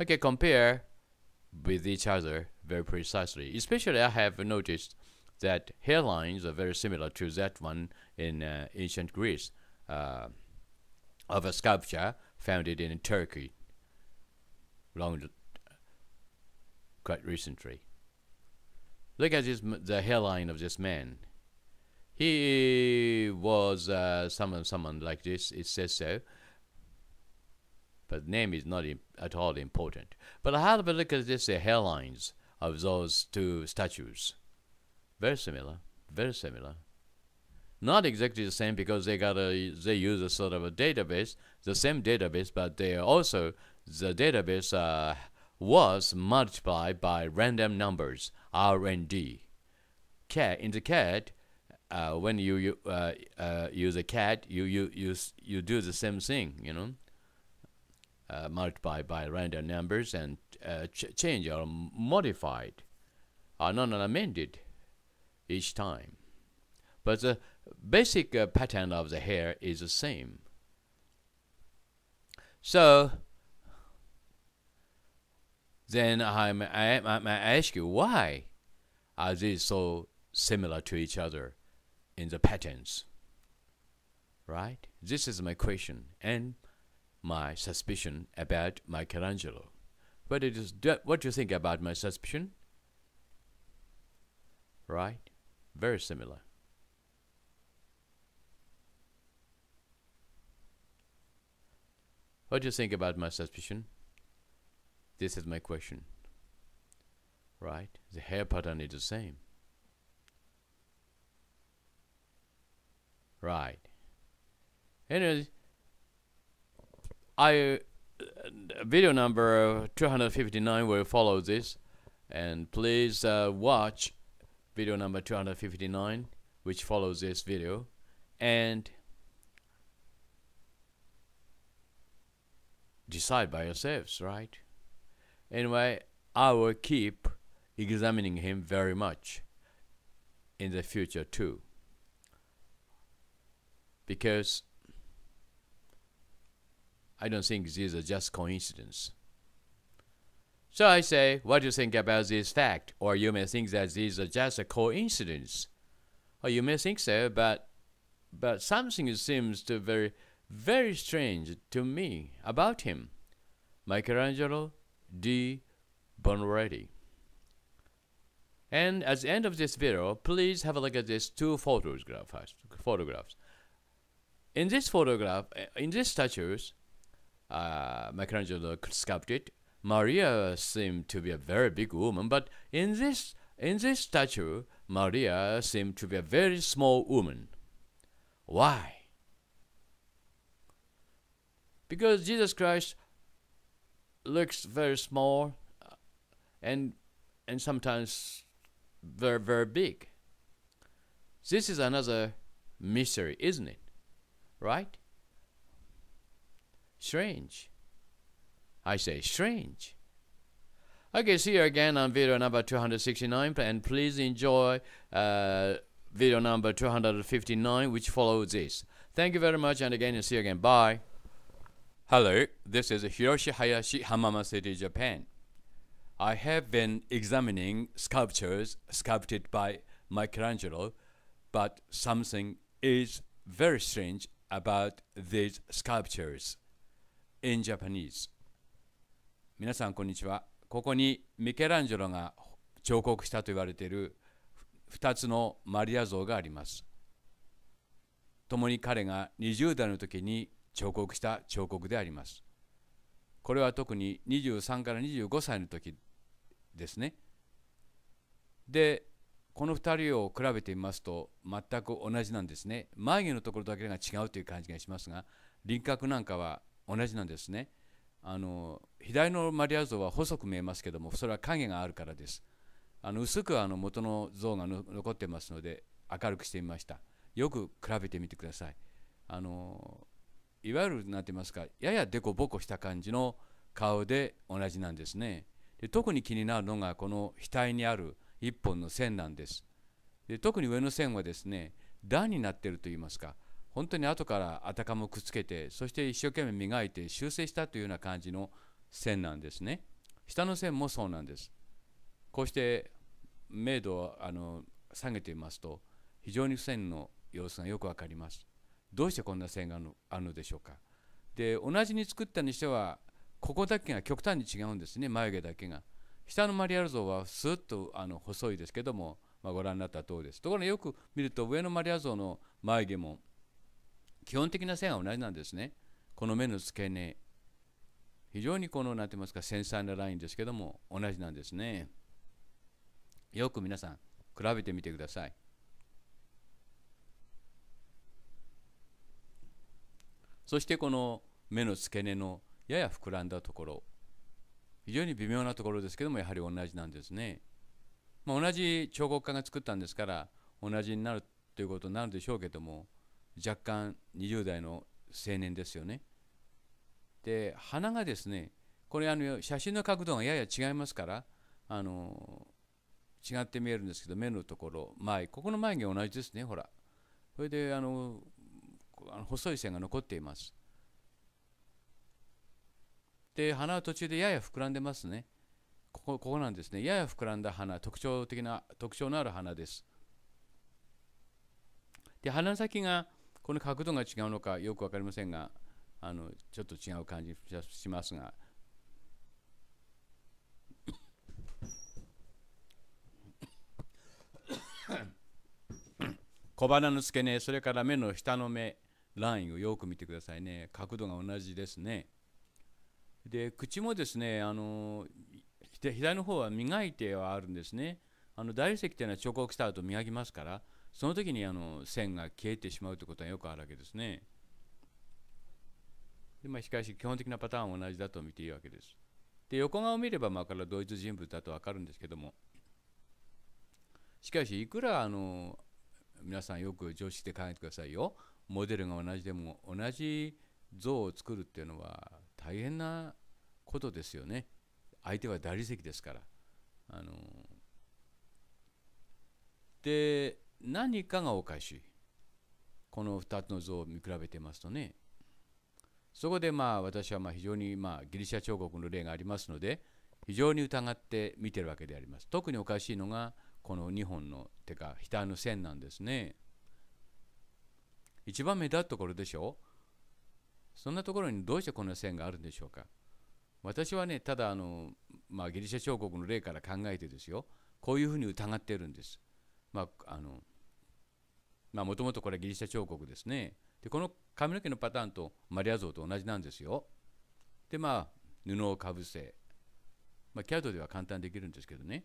Okay, compare with each other very precisely. Especially, I have noticed that hairlines are very similar to that one in uh, ancient Greece uh, of a sculpture found in Turkey long quite recently. Look at this, the hairline of this man. He was uh, someone, someone like this. It says so, but name is not at all important. But I have a look at this the hairlines of those two statues. Very similar, very similar. Not exactly the same because they got a they use a sort of a database, the same database, but they also the database uh, was multiplied by random numbers R and D. Cat in the cat, uh, when you, you uh, uh, use a cat, you you you you do the same thing, you know. Uh, multiplied by random numbers and uh, ch change or modified, or not amended each time. But the basic uh, pattern of the hair is the same. So then I'm, I, I, I ask you, why are these so similar to each other in the patterns? Right? This is my question and my suspicion about Michelangelo. But it is what do you think about my suspicion? Right? Very similar. What do you think about my suspicion? This is my question. Right? The hair pattern is the same. Right. Anyway, I uh, video number 259 will follow this, and please uh, watch video number 259, which follows this video, and decide by yourselves, right? Anyway, I will keep examining him very much in the future too. because I don't think these are just coincidence. So I say, what do you think about this fact? Or you may think that these are just a coincidence. Or you may think so, but but something seems to very very strange to me about him. Michelangelo di Buonarroti. And at the end of this video, please have a look at these two photographs. Photographs. In this photograph, in these statues, uh, Michelangelo sculpted, Maria seemed to be a very big woman, but in this in this statue, Maria seemed to be a very small woman. Why? Because Jesus Christ looks very small uh, and and sometimes very very big. This is another mystery, isn't it? Right? Strange. I say strange. Okay, see you again on video number 269 and please enjoy uh, video number 259 which follows this. Thank you very much and again see you again. Bye. Hello, this is Hiroshi Hayashi Hamama City, Japan. I have been examining sculptures sculpted by Michelangelo, but something is very strange about these sculptures. In Japanese. 皆さんこんにちは。ここにミケランジェロが彫刻したと言われている2つのマリア像があります。共に彼が20代の時に彫刻した彫刻であります。これは特に23から25歳の時ですね。でこの2人を比べてみますと全く同じなんですね。眉毛のところだけが違うという感じがしますが輪郭なんかは同じなんですね。あの左のマリア像は細く見えますけどもそれは影があるからです。あの薄くあの元の像が残ってますので明るくしてみました。よく比べてみてください。あのいわゆる何て言いますかややデコボコした感じの顔で同じなんですね。で特に気になるのがこの額にある一本の線なんです。で特に上の線はですね段になっていると言いますか本当に後からあたかもくっつけてそして一生懸命磨いて修正したというような感じの線なんですね。下の線もそうなんです。こうして明度をあの下げてみますと非常に線の様子がよくわかります。どうしてこんな線があるのでしょうか。で同じに作ったにしてはここだけが極端に違うんですね。眉毛だけが。下のマリアル像はスーッとあの細いですけども、まあ、ご覧になった通りです。ところがよく見ると上のマリア像の眉毛も基本的な線は同じなんですね。この目の付け根、非常にこの、なんて言いますか、繊細なラインですけども、同じなんですね。よく皆さん、比べてみてください。そしてこの目の付け根のやや膨らんだところ、非常に微妙なところですけども、やはり同じなんですね。まあ、同じ彫刻家が作ったんですから、同じになるということになるでしょうけども、若干20代の青年ですよね。で鼻がですねこれあの写真の角度がやや違いますからあの違って見えるんですけど目のところ前ここの眉毛同じですねほら。それであの細い線が残っています。で鼻は途中でやや膨らんでますね。ここここなんですね。やや膨らんだ鼻特徴的な特徴のある鼻です。で鼻先がこの角度が違うのかよく分かりませんがあのちょっと違う感じしますが。小鼻の付け根それから目の下の目ラインをよく見てくださいね。角度が同じですね。で口もですねあの左の方は磨いてはあるんですね。あの大理石というのは彫刻した後磨きますからその時にあの線が消えてしまうということはよくあるわけですね。でまあ、しかし基本的なパターンは同じだと見ていいわけです。で横顔を見ればまあから同一人物だと分かるんですけどもしかしいくらあの皆さんよく常識で考えてくださいよモデルが同じでも同じ像を作るっていうのは大変なことですよね相手は大理石ですからあので何かがおかしい。この2つの像を見比べてますとね。そこでまあ私はまあ非常にまあギリシャ彫刻の例がありますので、非常に疑って見てるわけであります。特におかしいのが、この2本の手か額の線なんですね。一番目立つところでしょうそんなところにどうしてこの線があるんでしょうか私はね、ただあの、まあ、ギリシャ彫刻の例から考えてですよ、こういうふうに疑ってるんです。まあ、あの、もともとこれはギリシャ彫刻ですね。で、この髪の毛のパターンとマリア像と同じなんですよ。で、まあ、布をかぶせ、まあ、キャドでは簡単にできるんですけどね。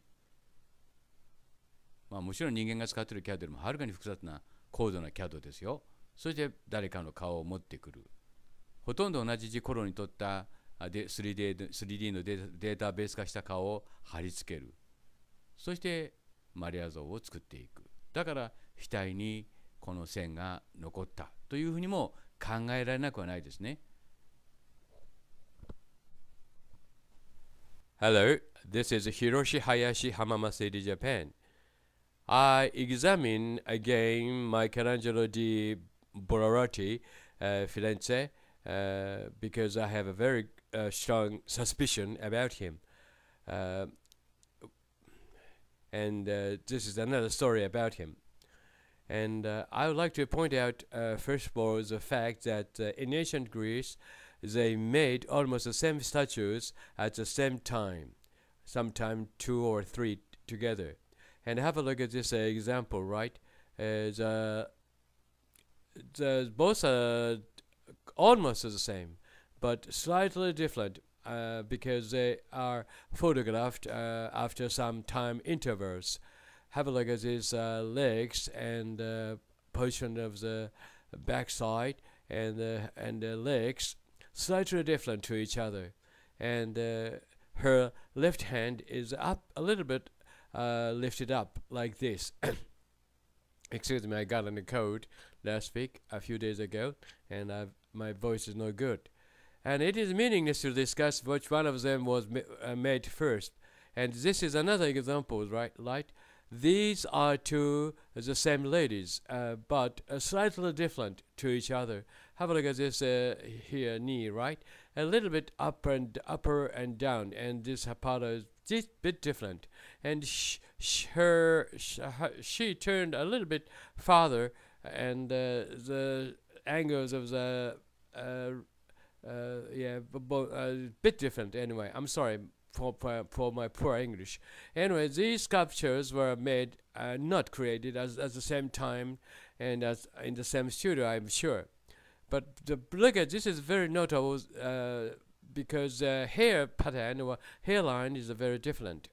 まあ、もちろん人間が使っている CAD よりもはるかに複雑な高度な CAD ですよ。そして誰かの顔を持ってくる。ほとんど同じ時頃に撮った 3D, 3D のデータベース化した顔を貼り付ける。そしてマリア像を作っていく。だから額にこの線が残ったというふうにも考えられなくはないですね。Hello, this is Hiroshi Hayashi Hamamaseri Japan. I examine again Michelangelo di Buonarroti, uh, Firenze, uh, because I have a very uh, strong suspicion about him. Uh, and uh, this is another story about him. And uh, I would like to point out, first of all, the fact that in ancient Greece, they made almost the same statues at the same time, sometimes two or three together. And have a look at this uh, example, right? Uh, the, the, both are almost the same, but slightly different uh, because they are photographed uh, after some time intervals. Have a look at these uh, legs and uh, position of the backside and and the legs slightly different to each other. And uh, her left hand is up a little bit uh, lifted up like this. Excuse me, I got in a cold last week, a few days ago, and I've, my voice is no good. And it is meaningless to discuss which one of them was ma uh, made first. And this is another example, right? Right? These are two the same ladies, uh, but uh, slightly different to each other have a look at this uh, here knee, right? A little bit up and upper and down, and this part is just bit different. And sh sh her, sh she turned a little bit farther, and uh, the angles of the uh, uh, yeah, a bit different. Anyway, I'm sorry for, my poor English. Anyway, these sculptures were made, uh, not created at, at the same time and as in the same studio, I'm sure. But the, look at this is very notable uh, because uh, hair pattern or hairline is very different.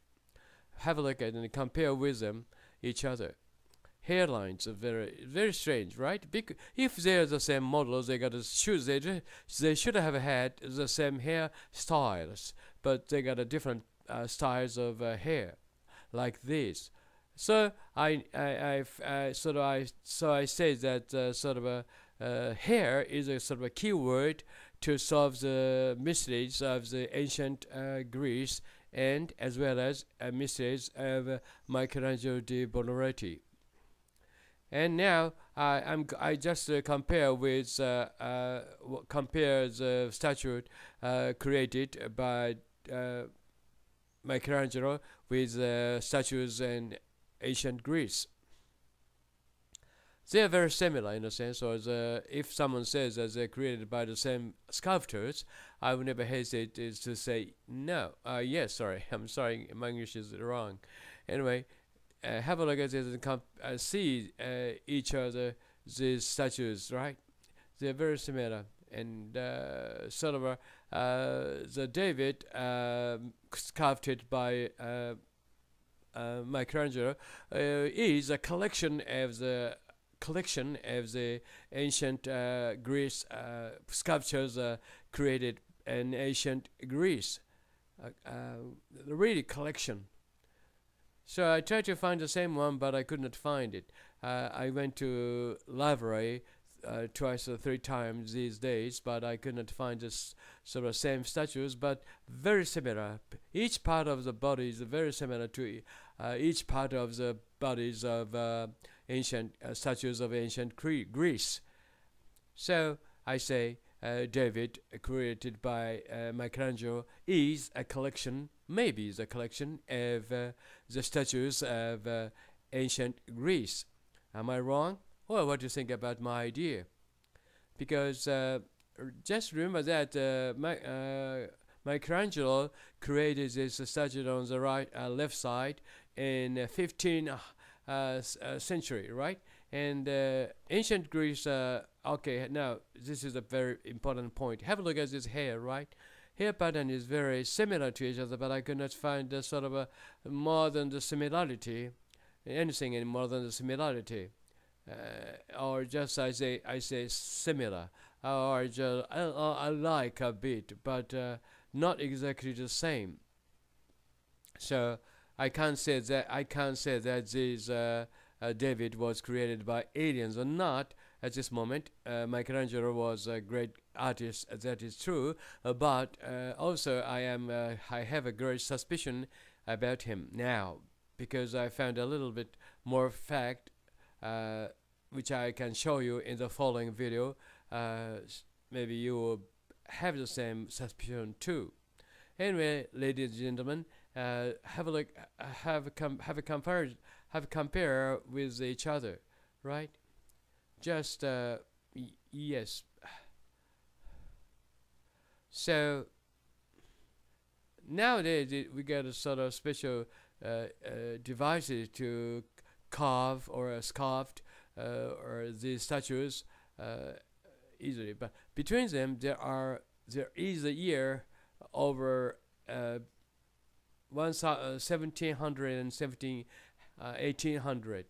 Have a look at and compare with them each other. Hairlines are very very strange, right? If they're the same models, they got to choose. They they should have had the same hair styles, but they got a different uh, styles of uh, hair, like this. So I I I uh, sort of I so I say that uh, sort of a uh, hair is a sort of a key word to solve the mysteries of the ancient uh, Greece and as well as uh, mysteries of uh, Michelangelo di Buonarroti. And now I, am I just uh, compare with uh, compare the statue created by Michelangelo with statues in ancient Greece they are very similar in a sense. Or the, if someone says that they're created by the same sculptors, I would never hesitate to say no. Uh, yes, sorry, I'm sorry, my English is wrong. Anyway, uh, have a look at this and comp- uh, see uh, each other these statues, right? They're very similar, and uh, sort of uh, the David um, sculpted by. Uh, Michelangelo is a collection of the collection of the ancient uh, Greece uh, sculptures uh, created in ancient Greece. Uh, uh, really collection. So I tried to find the same one, but I could not find it. Uh, I went to library uh, twice or three times these days, but I could not find this sort of same statues, but very similar. Each part of the body is very similar to uh, each part of the bodies of ancient uh, statues of ancient Gre- Greece. So I say uh, David, created by uh, Michelangelo, is a collection, maybe is a collection of uh, the statues of uh, ancient Greece. Am I wrong? Well, what do you think about my idea? Because uh, just remember that uh, my, uh, Michelangelo created this statue on the right, uh, left side in uh, 15th uh, uh, century, right? And ancient Greece. Okay, now this is a very important point. Have a look at this hair, right? Hair pattern is very similar to each other, but I could not find the sort of a more than the similarity, anything in more than the similarity, uh, or just I say I say similar, or just I, like a bit, but uh, not exactly the same. So I can't say that I can't say that this uh, uh, David was created by aliens or not at this moment. Uh, Michelangelo was a great artist, that is true. Uh, but also, I am I have a great suspicion about him now because I found a little bit more fact, uh, which I can show you in the following video. Uh, maybe you will have the same suspicion too. Anyway, ladies and gentlemen, uh, have a look, uh, have a com- have a comparison, have a compare with each other, right? Just uh, yes. So nowadays it, we got a sort of special uh, uh, devices to carve or uh, sculpt or these statues uh, easily. But between them, there are there is a year over uh, one uh, 1700 and 17, uh, 1800.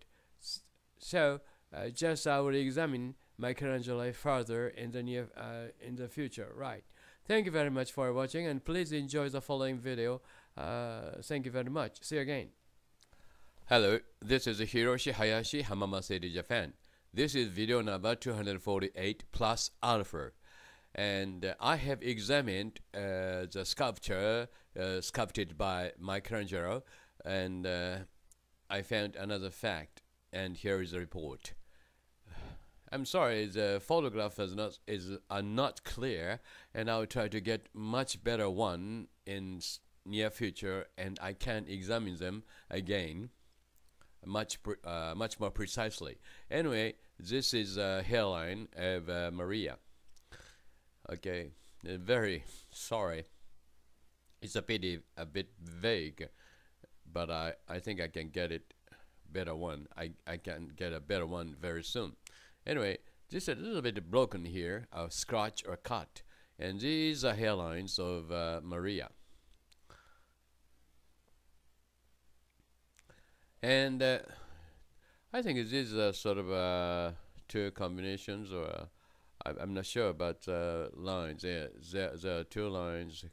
So uh, just I will examine Michelangelo further in the near uh, in the future. Right. Thank you very much for watching, and please enjoy the following video. Uh, thank you very much. See you again. Hello, this is Hiroshi Hayashi Hamama City, Japan. This is video number 248 plus alpha. And uh, I have examined uh, the sculpture uh, sculpted by Michelangelo, and uh, I found another fact. And here is the report. I'm sorry, the photograph is not is are not clear, and I'll try to get much better one in near future, and I can examine them again much uh, much more precisely. Anyway, this is a hairline of uh, Maria. Okay, uh, very sorry. It's a pity, a bit vague, but I, I think I can get it better one. I, I can get a better one very soon. Anyway, just a little bit broken here, a scratch or cut, and these are hairlines of uh, Maria. And uh, I think it is a sort of uh, two combinations, or uh, I, I'm not sure about uh, lines. There, there, there are two lines.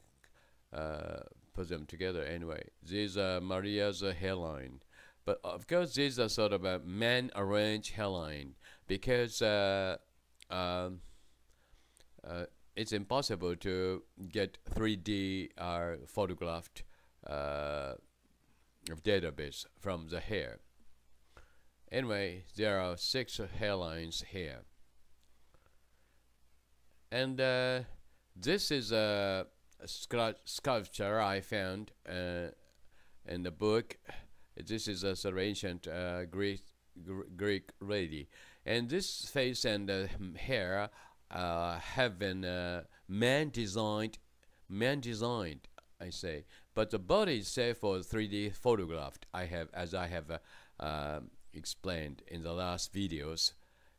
Uh, put them together anyway. These are Maria's uh, hairline, but of course these are sort of a man arranged hairline because uh, um, uh, it's impossible to get 3D uh, photographed. Of database from the hair. Anyway, there are six hairlines here. And uh, this is a, sculpture I found uh, in the book. This is a sort of ancient uh, Greek, Gr- Greek lady. And this face and uh, hair uh, have been uh, man designed, man designed, I say. But the body itself for 3D photographed. I have, as I have uh, um explained in the last videos.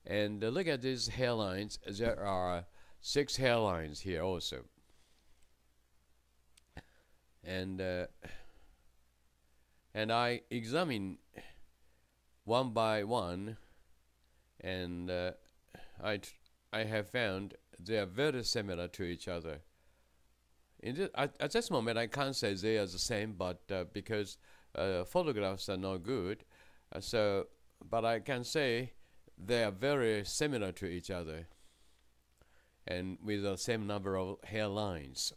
And uh, look at these hairlines. There are six hairlines here also. And uh, and I examine one by one, and uh, I I have found they are very similar to each other. This, at, at this moment, I can't say they are the same, but uh, because uh, photographs are not good, uh, so but I can say they are very similar to each other, and with the same number of hairlines.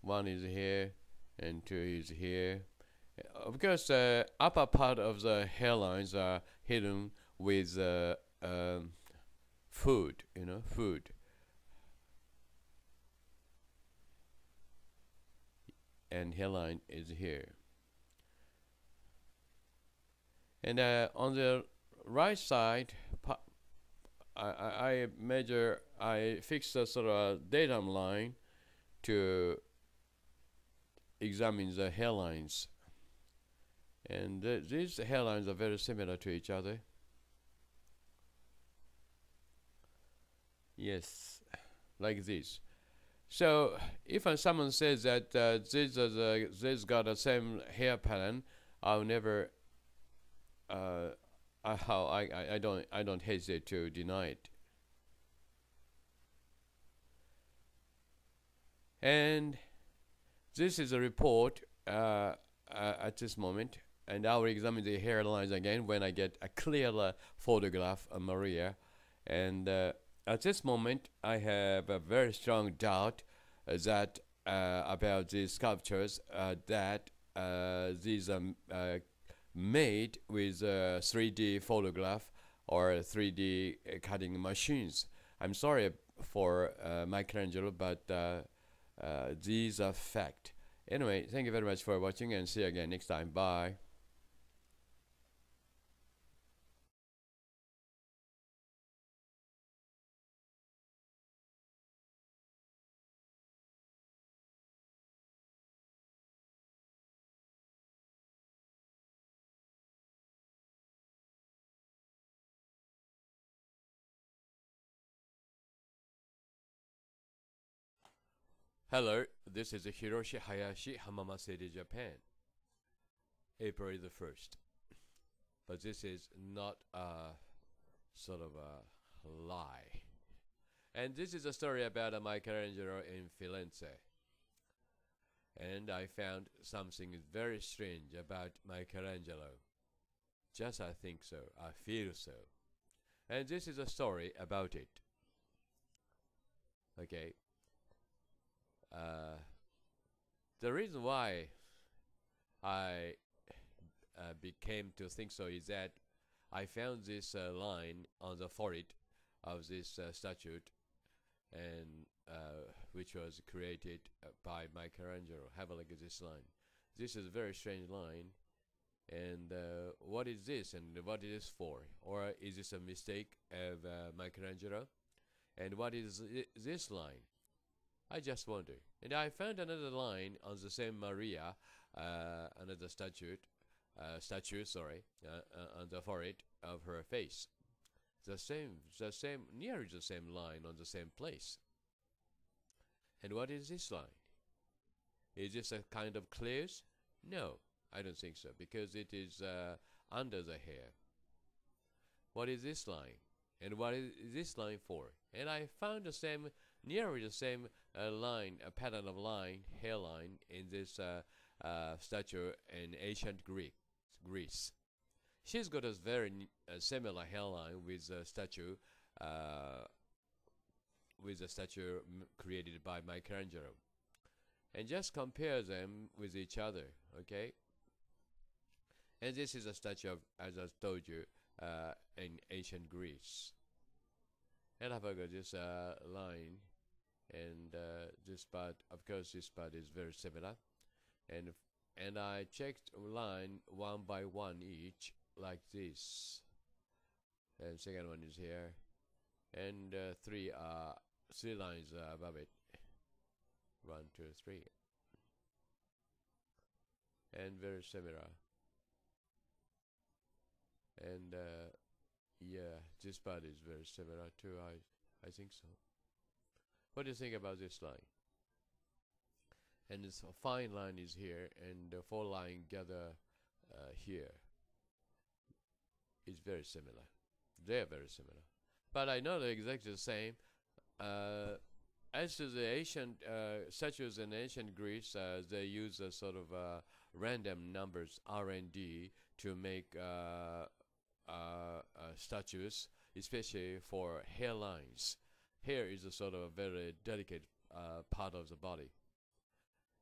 One is here, and two is here, Of course, the upper part of the hairlines are hidden with uh, um, food, you know, food. And hairline is here. And uh, on the right side, I, I, measure, I fix a sort of datum line to examine the hairlines. And th- these hairlines are very similar to each other. Yes, like this. So if someone says that uh, this is a, this got the same hair pattern, I'll never. Uh, I, I, I don't I don't hesitate to deny it. And this is a report uh, uh, at this moment, and I will examine the hairlines again when I get a clearer photograph of Maria. And uh, at this moment, I have a very strong doubt uh, that uh, about these sculptures uh, that uh, these are uh, made with uh, 3D photograph or 3D uh, cutting machines. I'm sorry for uh, Michelangelo, but uh, uh, these are fact. Anyway, thank you very much for watching and see you again next time. Bye. Hello, this is Hiroshi Hayashi, Hamama City, Japan. April the 1st. But this is not a sort of a lie. And this is a story about a Michelangelo in Firenze. And I found something very strange about Michelangelo. Just I think so, I feel so. And this is a story about it. Okay. Uh, the reason why I uh, became to think so is that I found this uh, line on the forehead of this uh, statue, and uh, which was created uh, by Michelangelo. Have a look at this line. This is a very strange line. And what is this, and what is this for? Or is this a mistake of Michelangelo? And what is this line? I just wonder. And I found another line on the same Maria, uh, another statue, uh, statue, sorry, uh, uh, on the forehead of her face. The same, the same, nearly the same line on the same place. And what is this line? Is this a kind of clears? No, I don't think so, because it is uh, under the hair. What is this line? And what is this line for? And I found the same, nearly the same uh, line, a pattern of line, hairline in this uh, uh, statue in ancient Greek, Greece. She's got a very similar hairline with a statue, uh, with a statue created by Michelangelo, and just compare them with each other. Okay. And this is a statue of, as I told you, uh, in ancient Greece. And I've got this uh, line and uh, this part of course this part is very similar. And and I checked line one by one each like this. And second one is here. And uh, three are three lines are above it. One two three. And very similar. And uh, yeah this part is very similar too I I think so what do you think about this line? And this fine line is here, and the four line gather uh, here. It's very similar. They are very similar. But I know they're exactly the same. Uh, as to the ancient uh, statues in ancient Greece, uh, they use a sort of uh, random numbers R and D to make uh, uh, uh, statues, especially for hairlines hair is a sort of a very delicate uh, part of the body.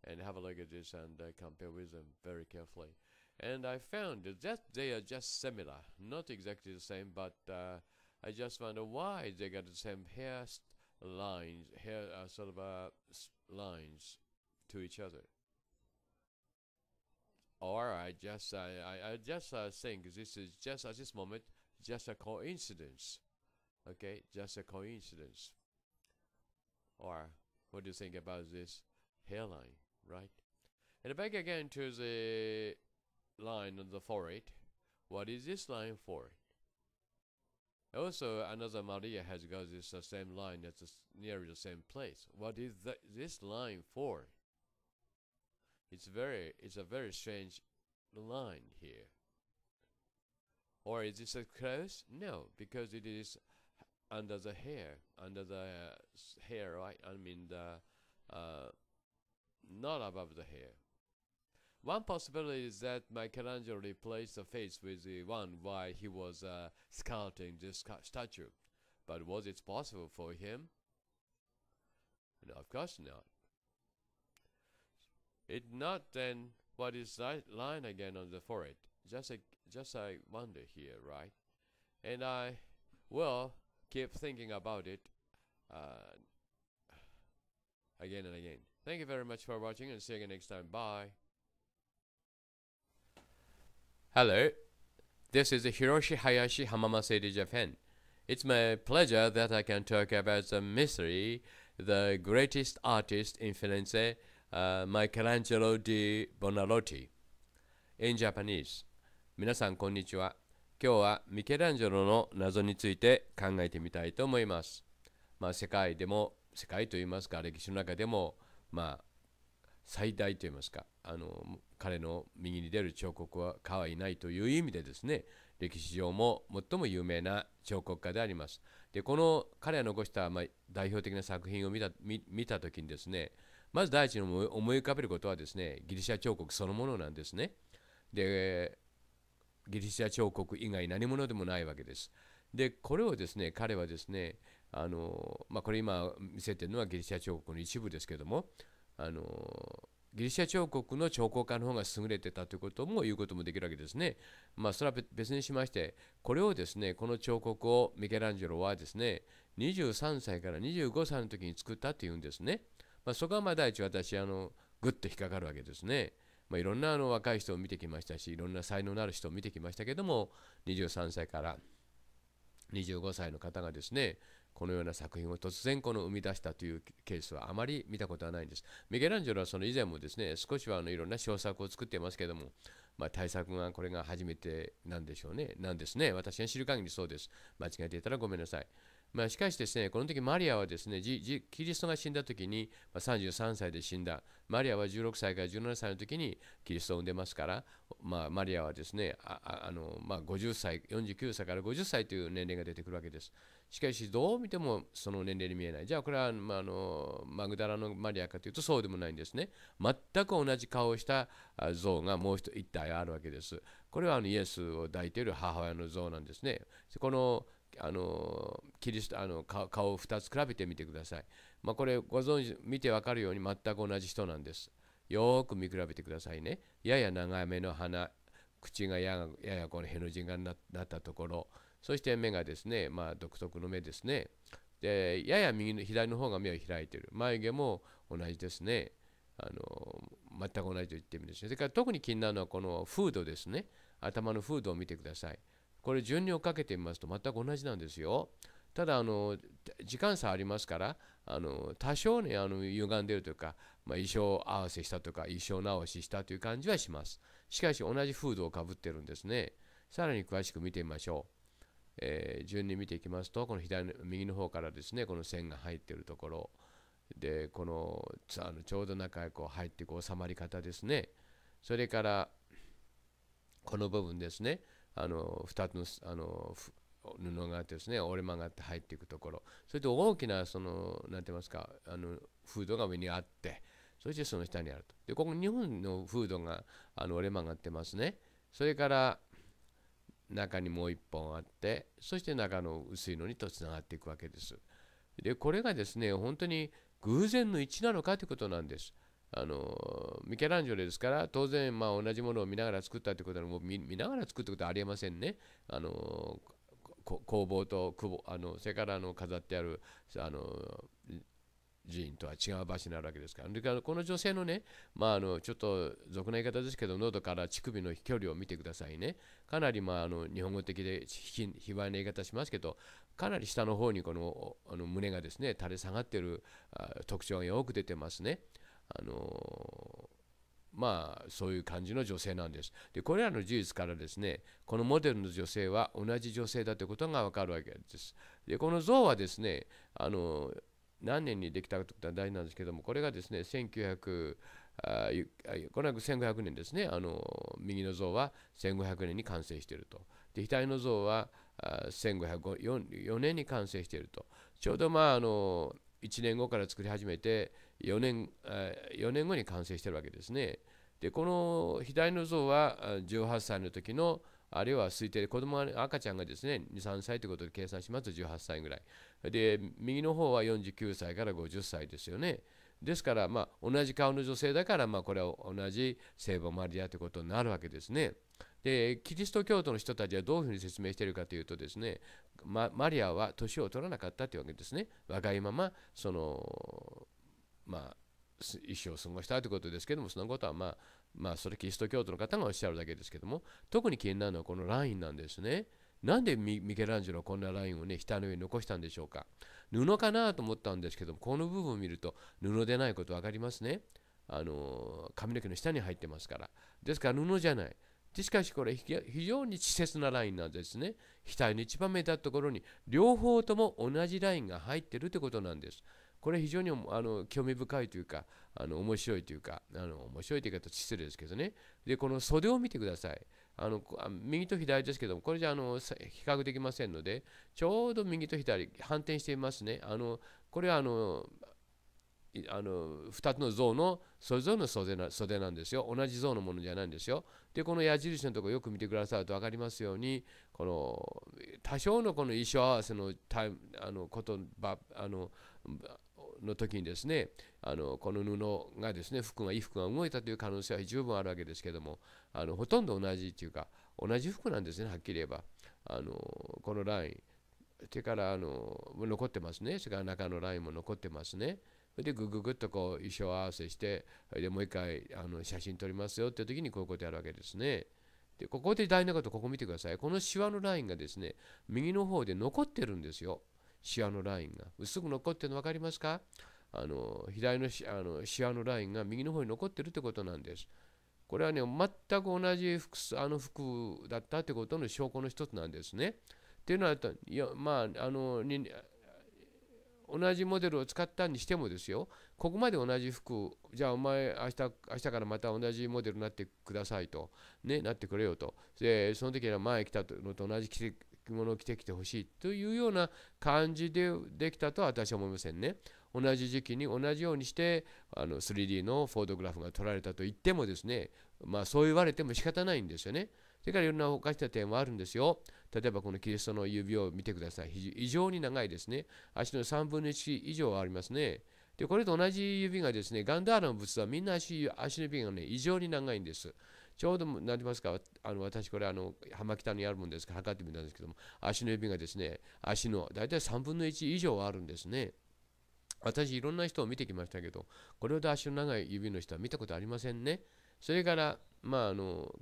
and have a look at this and uh, compare with them very carefully. And I found that they are just similar, not exactly the same, but uh, I just wonder why they got the same hair lines, hair uh, sort of uh, lines to each other. Or I just I, I, I just uh, think this is just at this moment just a coincidence. Okay, just a coincidence. Or what do you think about this hairline, right? And back again to the line on the forehead. What is this line for? Also, another Maria has got this uh, same line at the, near the same place. What is this line for? It's very, it's a very strange line here. Or is this a close? No, because it is under the hair, under the hair, right? I mean the, uh, not above the hair. One possibility is that Michelangelo replaced the face with the one while he was uh, sculpting this statue. But was it possible for him? No, of course not. It not then what is that line again on the forehead? Just a, just I wonder here, right? And I will keep thinking about it uh, again and again. Thank you very much for watching and see you again next time. Bye. Hello, this is Hiroshi Hayashi Hamamase Japan. It's my pleasure that I can talk about the mystery, the greatest artist in Firenze, uh, Michelangelo di Bonarotti, in Japanese. 皆さんこんにちは。 今日はミケランジェロの謎について考えてみたいと思います。まあ世界でも、世界といいますか、歴史の中でも、まあ最大といいますかあの彼の右に出る彫刻は他はいないという意味でですね歴史上も最も有名な彫刻家であります。でこの彼が残した、まあ、代表的な作品を見た見見た時にですねまず第一に思い浮かべることはですねギリシャ彫刻そのものなんですね。でギリシャ彫刻以外何者でもないわけです。でこれをですね彼はですねあの、まあ、これ今見せてるのはギリシャ彫刻の一部ですけどもあのギリシャ彫刻の彫刻家の方が優れてたということも言うこともできるわけですね。まあ、それは別にしまして、これをですね、この彫刻をミケランジェロはですね、23歳から25歳の時に作ったというんですね。まあ、そこはまあ第一私、あの、ぐっと引っかかるわけですね。まあ、いろんなあの若い人を見てきましたし、いろんな才能のある人を見てきましたけども、23歳から25歳の方がですね、このような作品を突然この生み出したというケースはあまり見たことはないんです。ミケランジェロはその以前もですね、少しはあのいろんな小作を作っていますけども、まあ、対策がこれが初めてなんでしょうね。なんですね。私が知る限りそうです。間違えていたらごめんなさい。まあ、しかしですね、この時マリアはですね、キリストが死んだ時に、まあ、33歳で死んだ。マリアは16歳から17歳の時にキリストを産んでますから、まあ、マリアはですね、ああのまあ、50歳、49歳から50歳という年齢が出てくるわけです。しかし、どう見てもその年齢に見えない。じゃあ、これは、まあ、あのマグダラのマリアかというとそうでもないんですね。全く同じ顔をした像がもう一体あるわけです。これはあのイエスを抱いている母親の像なんですね。このあのキリストあの顔を2つ比べてみてください。まあ、これご存知、見てわかるように全く同じ人なんです。よく見比べてくださいね。やや長めの鼻、口がやややこのへの字がなったところ、そして目がですね、まあ、独特の目ですね。で、やや右の左の方が目を開いている。眉毛も同じですね。あの全く同じと言ってみるんですね。それから特に気になるのはこのフードですね。頭のフードを見てください。これ順に追っかけてみますと全く同じなんですよ。ただあの時間差ありますからあの多少ねあの歪んでるというか、まあ、衣装合わせしたとか衣装直ししたという感じはします。しかし同じフードをかぶってるんですね。さらに詳しく見てみましょう、えー、順に見ていきますとこの左右の方からですねこの線が入ってるところ。でこのあのちょうど中へこう入っていく収まり方ですね。それからこの部分ですね。あの2つのあの布があってですね折れ曲がって入っていくところ。それと大きなその何て言いますかあのフードが上にあってそしてその下にあると。でここ日本のフードがあの折れ曲がってますね。それから中にもう一本あってそして中の薄いのにとつながっていくわけです。でこれがですね本当に偶然の一致なのかということなんです。あのミケランジェロですから当然まあ同じものを見ながら作ったということはもう見ながら作ったことはありえませんね。あの工房と久あのそれからあの飾ってあるあの寺院とは違う場所になるわけですから。でからこの女性のね、まあ、あのちょっと俗な言い方ですけど、喉から乳首の飛距離を見てくださいね。かなり、まあ、あの日本語的で卑猥な言い方しますけど、かなり下の方にこのあの胸がですね、垂れ下がっている特徴がよく出てますね。あのまあそういう感じの女性なんです。で、これらの事実からですね、このモデルの女性は同じ女性だということがわかるわけです。で、この像はですね、あの何年にできたかということは大事なんですけども、これがですね、1900あこれは1500年ですね、あの右の像は1500年に完成していると。で、左の像は1504年に完成していると。ちょうどまああの1年後から作り始めて4年 ,4 年後に完成してるわけですね。で、この左の像は18歳の時のあるいは推定で子供赤ちゃんがですね、2、3歳ということで計算しますと18歳ぐらい。で、右の方は49歳から50歳ですよね。ですから、まあ、同じ顔の女性だから、まあ、これは同じ聖母マリアということになるわけですね。で、キリスト教徒の人たちはどういうふうに説明しているかというとですね、ま、マリアは年を取らなかったというわけですね。若いまま、その、まあ、一生を過ごしたということですけども、そのことはまあ、まあ、それキリスト教徒の方がおっしゃるだけですけども、特に気になるのはこのラインなんですね。なんでミケランジェロはこんなラインをね、額の上に残したんでしょうか。布かなと思ったんですけども、この部分を見ると布でないこと分かりますね。あの髪の毛の下に入ってますから。ですから布じゃない。しかしこれ非常に稚拙なラインなんですね。額の一番目立ったところに両方とも同じラインが入ってるということなんです。これ非常にあの興味深いというか、あの面白いというか、あの面白いという言い方失礼ですけどね。で、この袖を見てください。あの右と左ですけども、これじゃあの比較できませんので、ちょうど右と左、反転していますね。あのこれはあのあの2つの像のそれぞれの袖な袖なんですよ。同じ像のものじゃないんですよ。で、この矢印のところよく見てくださると分かりますように、この多少のこの衣装合わせのタイあのことばあのの時にですね、あのこの布がですね、服が衣服が動いたという可能性は十分あるわけですけども、あのほとんど同じというか、同じ服なんですね、はっきり言えば。あのこのライン。それからあの残ってますね。それから中のラインも残ってますねそれ。で、ぐぐぐっとこう衣装合わせして、でもう一回あの写真撮りますよっていう時にこういうことやるわけですね。で、ここで大事なこと、ここ見てください。このシワのラインがですね、右の方で残ってるんですよ。シワのラインが。薄く残ってるの分かりますか？あの左のあのシワのラインが右の方に残ってるってことなんです。これはね、全く同じ服あの服だったってことの証拠の一つなんですね。っていうのは、やまあ、あのに同じモデルを使ったにしてもですよ、ここまで同じ服、じゃあお前明日、明日からまた同じモデルになってくださいと、ね、なってくれよと。で、その時は前来たのと同じ着て物を着てきてほしいというような感じでできたとは私は思いませんね。同じ時期に同じようにしてあの 3D のフォトグラフが撮られたと言ってもですね、まあそう言われても仕方ないんですよね。それからいろんなおかしな点はあるんですよ。例えばこのキリストの指を見てください。異常に長いですね。足の3分の1以上はありますね。で、これと同じ指がですね、ガンダーラの仏はみんな足足の指がね、異常に長いんです。ちょうど、なりますか、あの私これ、あの浜北にあるもんですから、測ってみたんですけども、足の指がですね、足の大体3分の1以上あるんですね。私、いろんな人を見てきましたけど、これほど足の長い指の人は見たことありませんね。それから、まあ、あの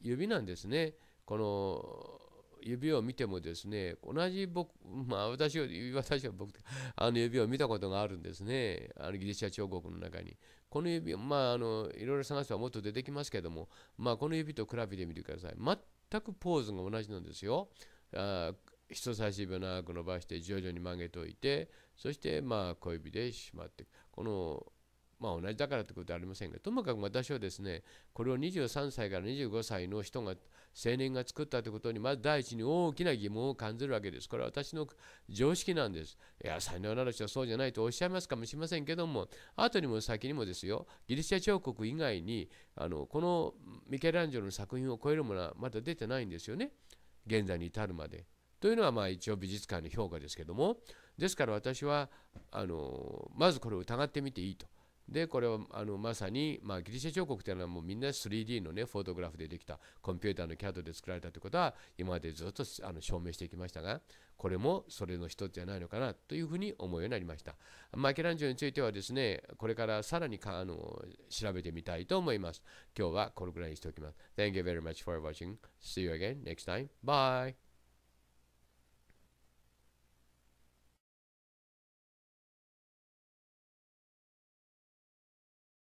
指なんですね。この指を見てもですね、同じ僕、まあ私は、私は僕、あの指を見たことがあるんですね。あのギリシャ彫刻の中に。この指、まああの、いろいろ探せばもっと出てきますけども、まあこの指と比べてみてください。全くポーズが同じなんですよ。あ人差し指を長く伸ばして徐々に曲げておいて、そしてまあ小指でしまってこのまあ同じだからってことはありませんが、ともかく私はですね、これを23歳から25歳の人が、青年が作ったということに、まず第一に大きな疑問を感じるわけです。これは私の常識なんです。いや、才能のある人はそうじゃないとおっしゃいますかもしれませんけども、後にも先にもですよ、ギリシャ彫刻以外に、あのこのミケランジェロの作品を超えるものはまだ出てないんですよね。現在に至るまで。というのはまあ一応美術館の評価ですけども、ですから私はあのまずこれを疑ってみていいと。で、これはあのまさに、まあ、ギリシャ彫刻というのはもうみんな 3D のね、フォトグラフでできたコンピューターの CAD で作られたということは今までずっとあの証明してきましたが、これもそれの一つじゃないのかなというふうに思うようになりました。マケランジョについてはですね、これからさらにかあの調べてみたいと思います。今日はこれぐらいにしておきます。Thank you very much for watching. See you again next time. Bye!